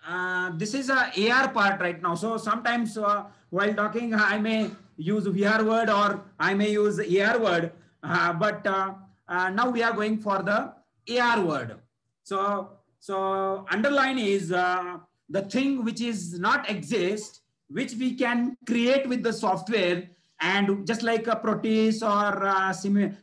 uh, this is a AR part right now. So sometimes uh, while talking, I may use VR word or I may use AR word, uh, but uh, uh, now we are going for the AR word. So, so underline is uh, the thing which is not exist, which we can create with the software and just like a Proteus or uh,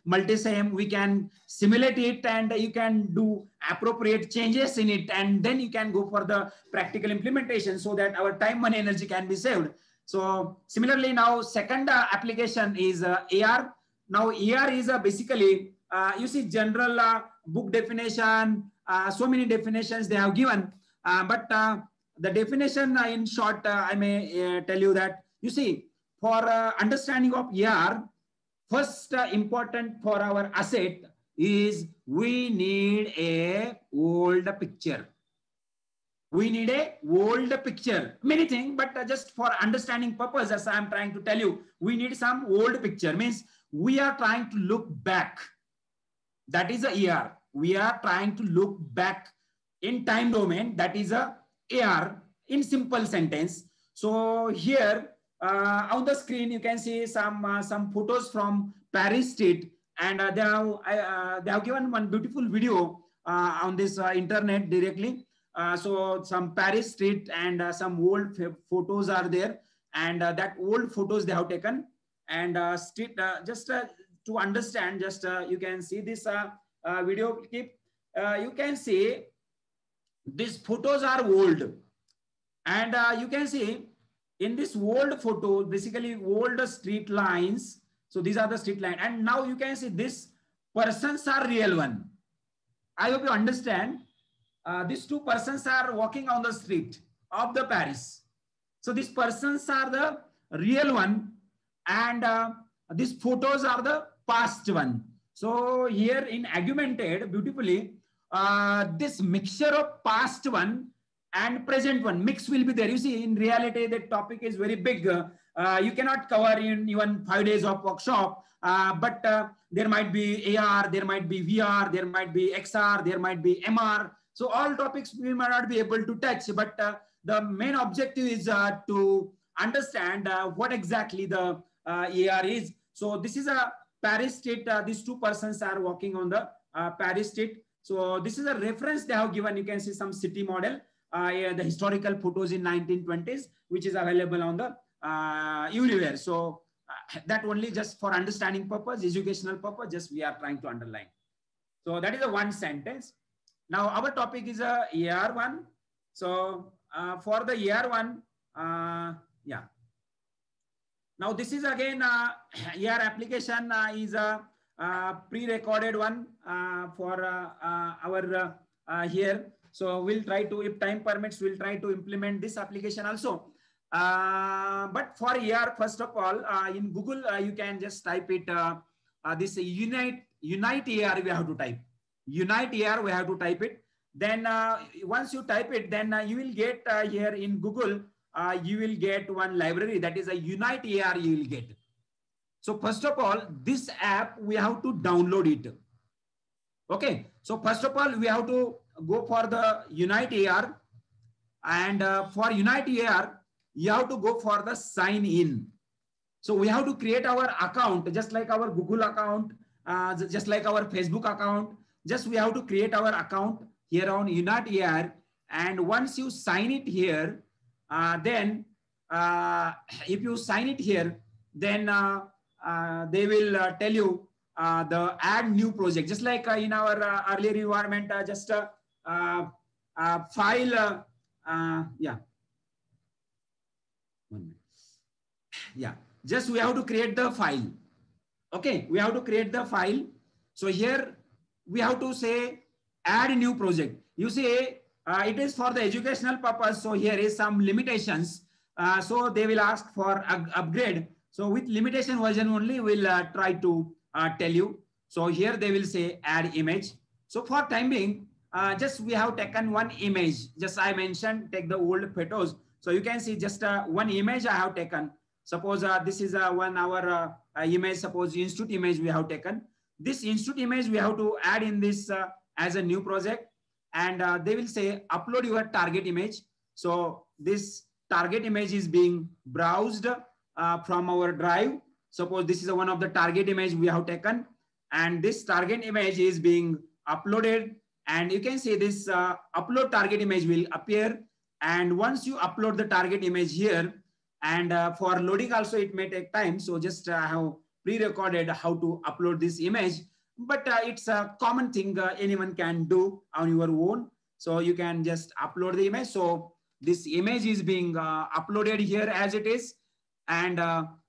Multisim, we can simulate it and you can do appropriate changes in it. And then you can go for the practical implementation so that our time, money, energy can be saved. So similarly now second uh, application is uh, AR. Now AR is uh, basically, uh, you see general uh, book definition, uh, so many definitions they have given. but the definition in short, I may tell you that, you see, for understanding of AR, first important for our asset is we need a old picture. We need a old picture. Many things, but uh, just for understanding purpose, as I'm trying to tell you, we need some old picture. Means we are trying to look back. That is a AR. We are trying to look back in time domain. That is a AR in simple sentence. So here uh, on the screen, you can see some uh, some photos from Paris Street, and uh, they have uh, they have given one beautiful video uh, on this internet directly. Uh, so some Paris Street and uh, some old photos are there, and uh, that old photos they have taken. And street just to understand, just you can see this video clip. you can see these photos are old, and you can see in this old photo, basically old street lines. So these are the street line. And now you can see this persons are real one. I hope you understand. Uh, these two persons are walking on the street of the Paris. So these persons are the real one. And uh, these photos are the past one. So here in augmented beautifully, uh, this mixture of past one and present one mix will be there you see in reality the topic is very big uh, you cannot cover in even five days of workshop uh, but uh, there might be ar there might be vr there might be xr there might be mr so all topics we might not be able to touch but uh, the main objective is uh, to understand uh, what exactly the ar is so this is a paris state these two persons are walking on the paris state so this is a reference they have given you can see some city model uh, yeah, the historical photos in 1920s, which is available on the uh, Universe. So uh, that only just for understanding purpose, educational purpose, just we are trying to underline. So that is a one sentence. Now our topic is a AR one. So uh, for the AR one, uh, yeah. Now this is again uh, *clears throat* AR application uh, is a uh, pre-recorded one uh, for uh, uh, our uh, here. So we'll try to, if time permits, we'll try to implement this application also. Uh, but for AR, first of all, uh, in Google, uh, you can just type it, uh, uh, this Unite, Unite AR, we have to type. Unite AR, we have to type it. Then uh, once you type it, then you will get here in Google, you will get one library that is a Unite AR you will get. So first of all, this app, we have to download it. Okay. So first of all, we have to go for the Unite AR. And uh, for Unite AR, you have to go for the sign in. So we have to create our account, just like our Google account, uh, just like our Facebook account. Just we have to create our account here on AR. And once you sign it here, uh, then uh, if you sign it here, then uh, uh, they will tell you the add new project. Just like in our earlier environment, just uh, uh, file, uh, yeah. Yeah, just we have to create the file. Okay, we have to create the file. So here we have to say add new project. You see, uh, it is for the educational purpose. So here is some limitations. Uh, so they will ask for upgrade. So with limitation version only, we'll uh, try to tell you. So here they will say add image. So for time being, uh, just we have taken one image. Just I mentioned, take the old photos. So you can see just uh, one image I have taken. Suppose uh, this is a one hour uh, uh, image, suppose institute image we have taken. This institute image we have to add in this uh, as a new project and they will say upload your target image. So this target image is being browsed from our drive. Suppose this is one of the target image we have taken and this target image is being uploaded and you can see this uh, upload target image will appear. And once you upload the target image here, and uh, for loading also it may take time. So just uh, have pre-recorded how to upload this image. But uh, it's a common thing uh, anyone can do on your own. So you can just upload the image. So this image is being uh, uploaded here as it is. And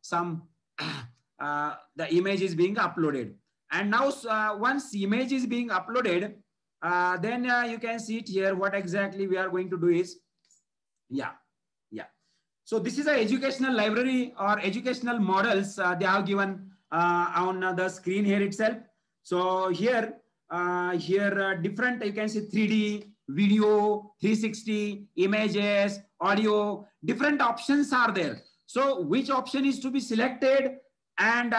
some *clears throat* the image is being uploaded. And now once image is being uploaded, uh, then uh, you can see it here. What exactly we are going to do is, yeah. So this is an educational library or educational models uh, they have given uh, on the screen here itself. So here, uh, here different, you can see 3D, video, 360, images, audio, different options are there. So which option is to be selected and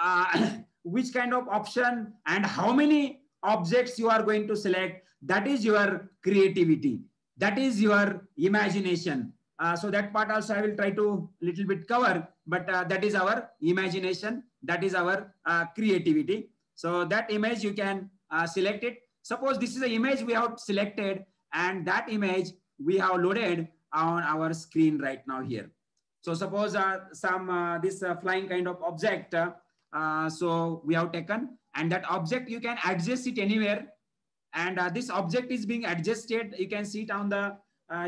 *coughs* which kind of option and how many objects you are going to select, that is your creativity. That is your imagination. Uh, so that part also I will try to little bit cover, but uh, that is our imagination. That is our uh, creativity. So that image you can uh, select it. Suppose this is the image we have selected and that image we have loaded on our screen right now here. So suppose uh, some this flying kind of object. so we have taken and that object you can adjust it anywhere and this object is being adjusted you can see it on the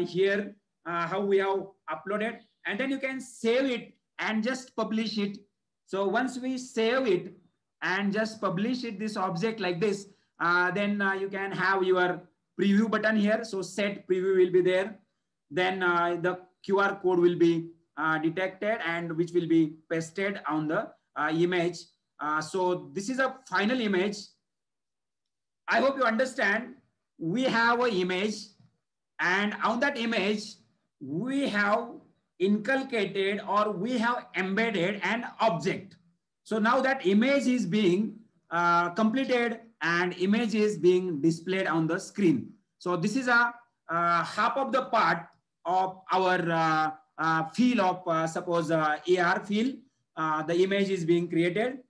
here uh, how we have uploaded and then you can save it and just publish it so once we save it and just publish it this object like this uh, then uh, you can have your preview button here so set preview will be there then uh, the qr code will be detected and which will be pasted on the image uh, so this is a final image. I hope you understand. We have an image and on that image, we have inculcated or we have embedded an object. So now that image is being uh, completed and image is being displayed on the screen. So this is a uh, half of the part of our uh, uh feel of uh, suppose AR feel. the image is being created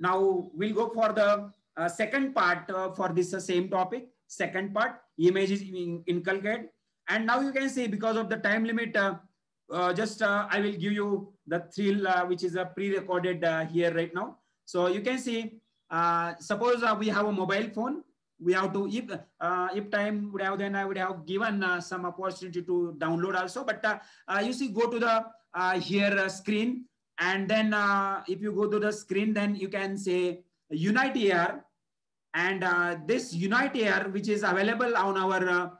now we'll go for the uh, second part uh, for this uh, same topic. Second part, image is being inculcated. And now you can see because of the time limit, uh, uh, just uh, I will give you the thrill, which is a pre-recorded here right now. So you can see, suppose we have a mobile phone. We have to, if, if time would have, then I would have given some opportunity to download also. But you see, go to the here screen and then uh, if you go to the screen, then you can say Unite AR. And uh, this Unite AR, which is available on our uh, uh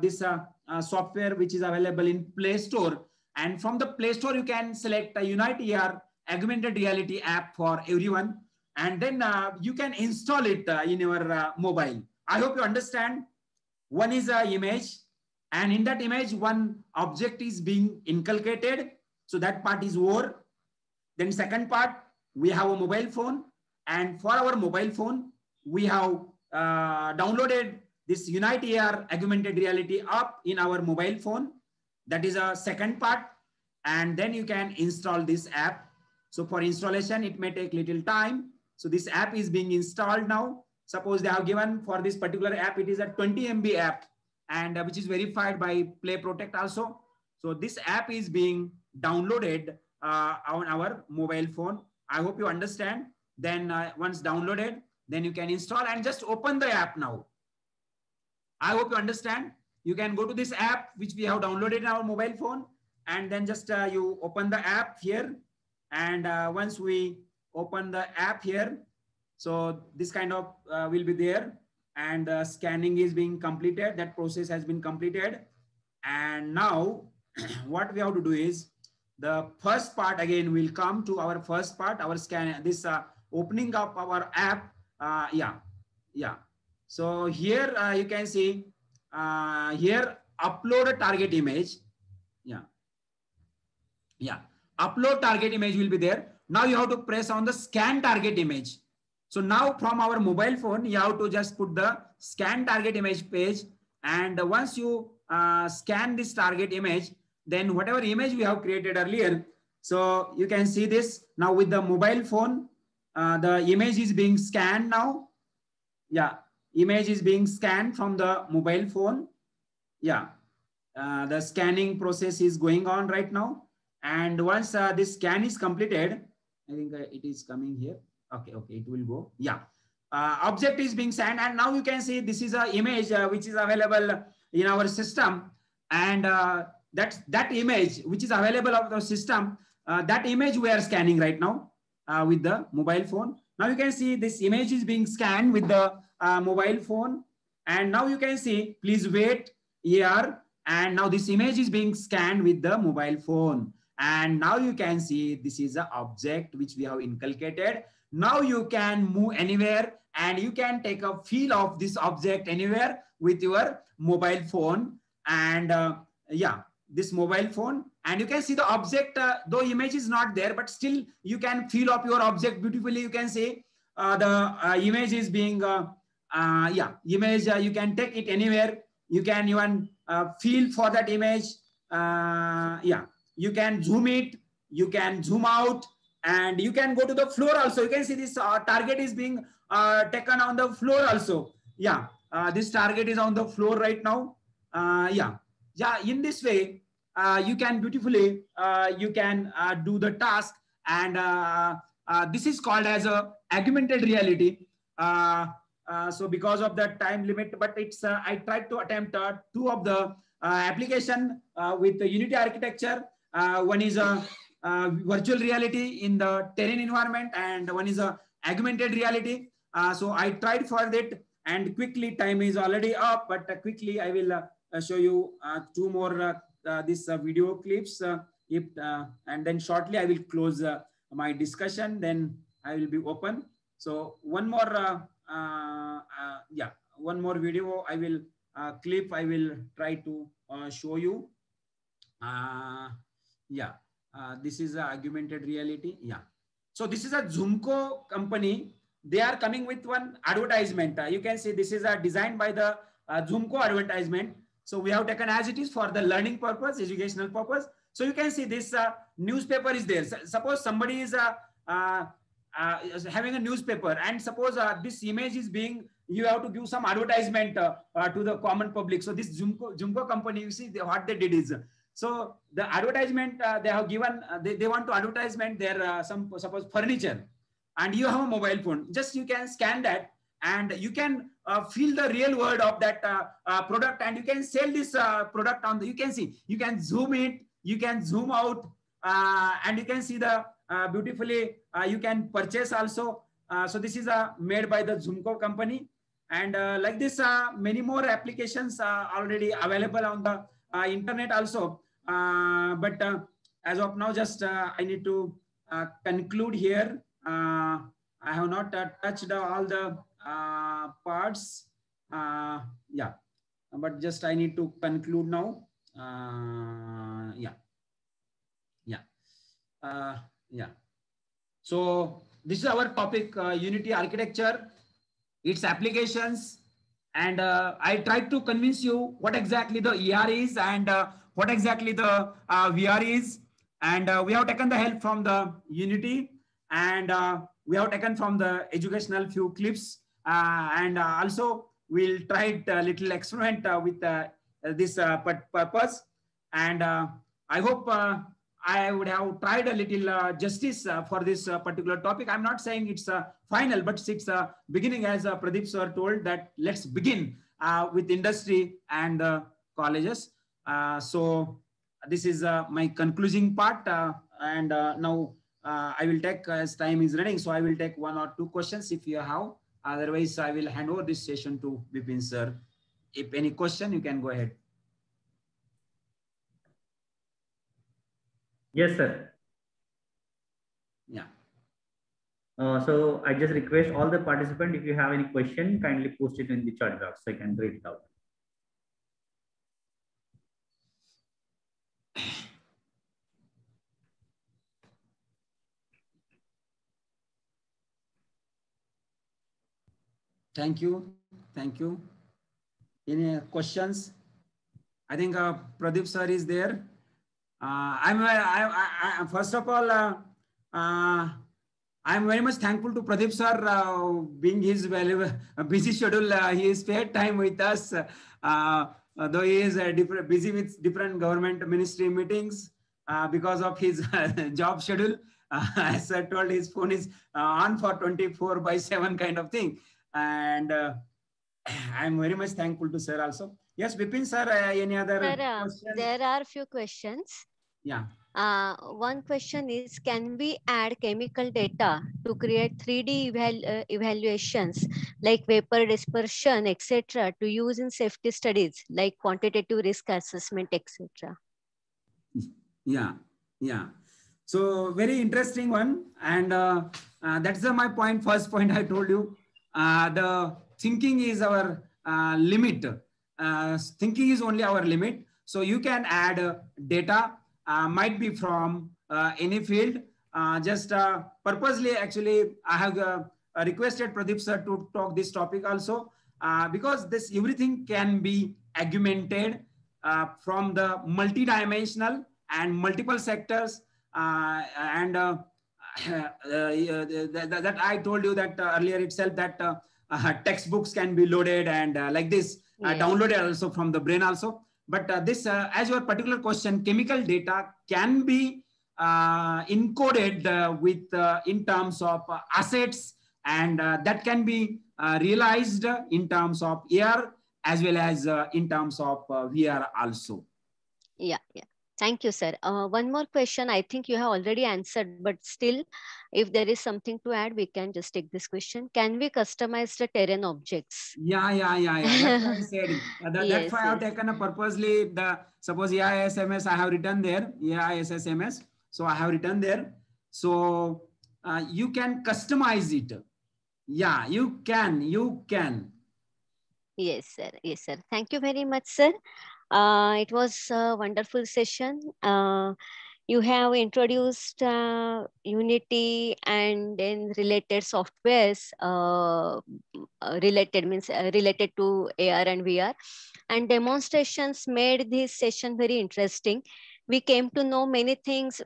this uh, uh, software, which is available in Play Store. And from the Play Store, you can select a Unite AR augmented reality app for everyone. And then you can install it in your mobile. I hope you understand. One is an image. And in that image, one object is being inculcated. So that part is over. Then second part, we have a mobile phone. And for our mobile phone, we have uh, downloaded this Unite AR augmented reality app in our mobile phone. That is a second part. And then you can install this app. So for installation, it may take little time. So this app is being installed now. Suppose they have given for this particular app, it is a 20 MB app and uh, which is verified by Play Protect also. So this app is being downloaded uh, on our mobile phone. I hope you understand. Then uh, once downloaded, then you can install and just open the app now. I hope you understand. You can go to this app, which we have downloaded in our mobile phone, and then just uh, you open the app here. And uh, once we open the app here, so this kind of uh, will be there and scanning is being completed. That process has been completed. And now *clears throat* what we have to do is the first part again will come to our first part, our scan, this uh, opening up our app. Uh, yeah, yeah. So here uh, you can see uh, here upload a target image. Yeah. Yeah. Upload target image will be there. Now you have to press on the scan target image. So now from our mobile phone, you have to just put the scan target image page. And once you uh, scan this target image, then whatever image we have created earlier, so you can see this now with the mobile phone, uh, the image is being scanned now. Yeah, image is being scanned from the mobile phone. Yeah, uh, the scanning process is going on right now. And once uh, this scan is completed, I think uh, it is coming here. Okay, okay, it will go. Yeah, uh, object is being scanned. And now you can see this is a image uh, which is available in our system. And that, that image which is available of the system, that image we are scanning right now with the mobile phone. Now you can see this image is being scanned with the uh, mobile phone. And now you can see, please wait here. And now this image is being scanned with the mobile phone. And now you can see this is an object which we have inculcated. Now you can move anywhere and you can take a feel of this object anywhere with your mobile phone. And uh, yeah, this mobile phone and you can see the object, uh, though image is not there, but still you can feel of your object beautifully. You can see uh, the uh, image is being uh, yeah, image, uh, you can take it anywhere. You can even uh, feel for that image. Uh, yeah, you can zoom it, you can zoom out, and you can go to the floor also. You can see this uh, target is being uh, taken on the floor also. Yeah, this target is on the floor right now. yeah, yeah, in this way, you can beautifully, you can do the task and this is called as a augmented reality. Uh, uh, so because of that time limit, but it's uh, I tried to attempt uh, two of the application with the Unity architecture. one is a virtual reality in the terrain environment, and one is a augmented reality. so I tried for that, and quickly time is already up. But quickly I will show you two more this video clips. if and then shortly I will close my discussion. Then I will be open. So one more uh, uh, yeah, one more video I will uh, clip I will try to show you. yeah, this is augmented reality. Yeah. So this is a Zoomco company. They are coming with one advertisement. you can see this is a designed by the Zoomco advertisement. So we have taken as it is for the learning purpose, educational purpose. So you can see this uh, newspaper is there. suppose somebody is a uh, uh, having a newspaper. And suppose uh, this image is being you have to give some advertisement uh, uh, to the common public. So this Zoomco, Zoomco company you see they, what they did is so the advertisement uh, they have given uh, they, they want to advertisement their some suppose furniture. And you have a mobile phone. Just you can scan that and you can feel the real world of that product. And you can sell this product on the you can see you can zoom it you can zoom out and you can see the uh, Uh, beautifully uh, you can purchase also. Uh, so this is uh, made by the Zoomco company. And uh, like this, many more applications are already available on the internet also. but as of now, just I need to conclude here. I have not touched all the parts. yeah, but just I need to conclude now. Uh, yeah, yeah. Uh, yeah. So this is our topic, uh, Unity architecture, its applications. And uh, I tried to convince you what exactly the ER is and uh, what exactly the uh, VR is. And uh, we have taken the help from the Unity and uh, we have taken from the educational few clips. and also we'll try a little experiment with this purpose. And I hope I would have tried a little uh, justice uh, for this uh, particular topic. I'm not saying it's a final, but it's a beginning, as uh, Pradeep sir told, that let's begin uh, with industry and colleges. Uh, so this is my concluding part. and now I will take, as time is running, so I will take one or two questions if you have. Otherwise, I will hand over this session to Vipin sir. If any question, you can go ahead. Yes, sir. Yeah. Uh, so I just request all the participants, if you have any question, kindly post it in the chat box so I can read it out. Thank you. Thank you. Any questions? I think uh, Pradeep sir is there. Uh, I'm, I, I, I, first of all, uh, uh, I'm very much thankful to Pradeep sir uh, being his valuable, *laughs* busy schedule. Uh, he spared time with us, uh, though he is different, busy with different government ministry meetings because of his *laughs* job schedule. *laughs* as I told, his phone is on for 24 by 7 kind of thing. And *clears throat* I'm very much thankful to sir also. Yes, Vipin sir, any other sir, There are few questions. Yeah. Uh, one question is, can we add chemical data to create 3D eval uh, evaluations like vapor dispersion, etc. to use in safety studies like quantitative risk assessment, etc.? Yeah, yeah. So very interesting one. And uh, uh that's the, my point, first point I told you. Uh, the thinking is our uh, limit. thinking is only our limit. So you can add data uh, Uh, might be from uh, any field. Uh, just uh, purposely, actually, I have uh, requested Pradeep sir to talk this topic also because this everything can be augmented from the multidimensional and multiple sectors and uh, *coughs* that, that, I told you that uh, earlier itself that uh, textbooks can be loaded and like this yeah. downloaded also from the brain also. But uh, this, uh, as your particular question, chemical data can be uh, encoded uh, with uh, in terms of uh, assets and that can be realized in terms of AR as well as in terms of VR also. Yeah, yeah. Thank you, sir. One more question. I think you have already answered, but still, if there is something to add, we can just take this question. Can we customize the terrain objects? Yeah, yeah, yeah, yeah. That's I said. *laughs* That, yes, that's why yes. I've taken a purposely the suppose AISSMS I have written there, AISSMS. So I have written there. So uh, you can customize it. Yeah, you can. You can. Yes, sir. Yes, sir. Thank you very much, sir. Uh, it was a wonderful session. Uh, you have introduced uh, Unity and then related softwares uh, uh, related means uh, related to AR and VR and demonstrations made this session very interesting. We came to know many things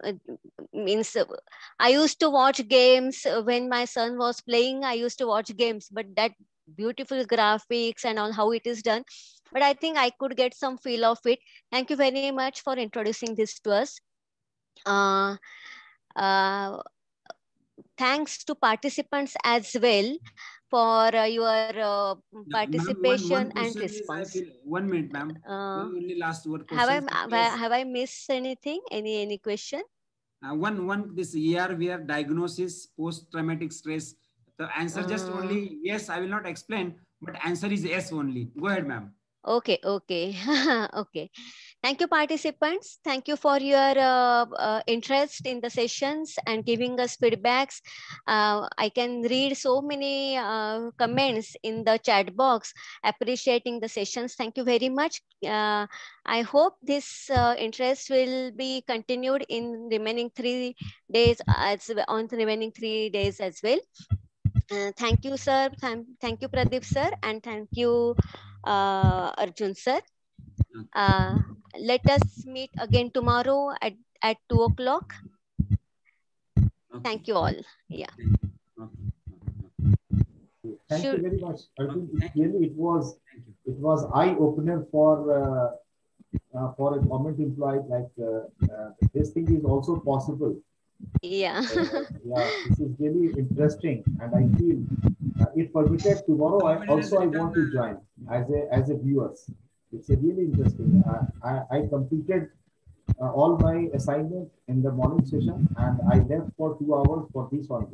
means I used to watch games when my son was playing. I used to watch games, but that beautiful graphics and all how it is done but I think I could get some feel of it. Thank you very much for introducing this to us. Uh, uh, thanks to participants as well for uh, your uh, participation one, one and response. one minute, ma'am. Uh, only last word. Have I have I missed anything? Any any question? Uh, one one this ER VR diagnosis post traumatic stress. The answer just uh. only yes. I will not explain, but answer is yes only. Go ahead, ma'am. Okay, okay, *laughs* okay. Thank you, participants. Thank you for your uh, uh, interest in the sessions and giving us feedbacks. Uh, I can read so many uh, comments in the chat box appreciating the sessions. Thank you very much. Uh, I hope this uh, interest will be continued in remaining three days as on the remaining three days as well. thank you, sir. Thank, thank you, Pradeep, sir. And thank you, uh, Arjun sir. Uh, let us meet again tomorrow at, at 2 o'clock. Okay. Thank you all. Yeah. Thank sure. you very much. I think it really it was it was eye opener for uh, uh, for a government employee like uh, uh, this thing is also possible yeah uh, yeah *laughs* this is really interesting and i feel uh, if permitted tomorrow i also i want to join as a as a viewers it's a really interesting uh, I, I completed uh, all my assignment in the morning session and i left for two hours for this one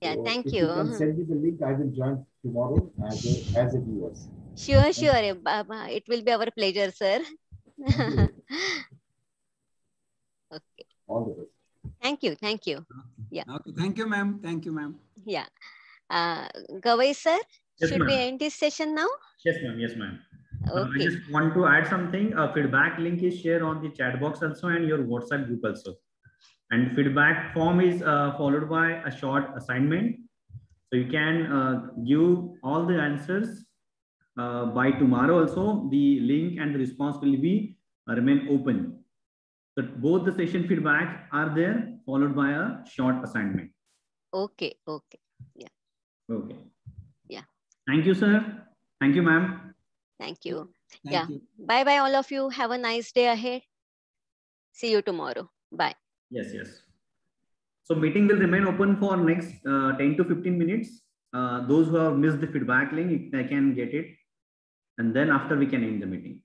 yeah so thank you, you can send me the link i will join tomorrow as a as a viewers sure sure it will be our pleasure sir *laughs* okay all the best Thank you. Thank you. Yeah. Okay. Thank you, ma'am. Thank you, ma'am. Yeah. Uh, Gawai sir, Yes, should we end this session now? Yes, ma'am. Yes, ma'am. Uh, I Okay. just want to add something. A feedback link is shared on the chat box also and your WhatsApp group also. And feedback form is uh, followed by a short assignment. So you can uh, give all the answers uh, by tomorrow also. The link and the response will be uh, remain open. So both the session feedback are there followed by a short assignment. Okay. Okay. Okay. Yeah. Thank you, sir. Thank you, ma'am. Thank you. Thank Yeah. you. Bye bye, all of you. Have a nice day ahead. See you tomorrow. Bye. Yes, yes. So meeting will remain open for next uh, 10 to 15 minutes. Uh, those who have missed the feedback link, they can get it. And then after we can end the meeting.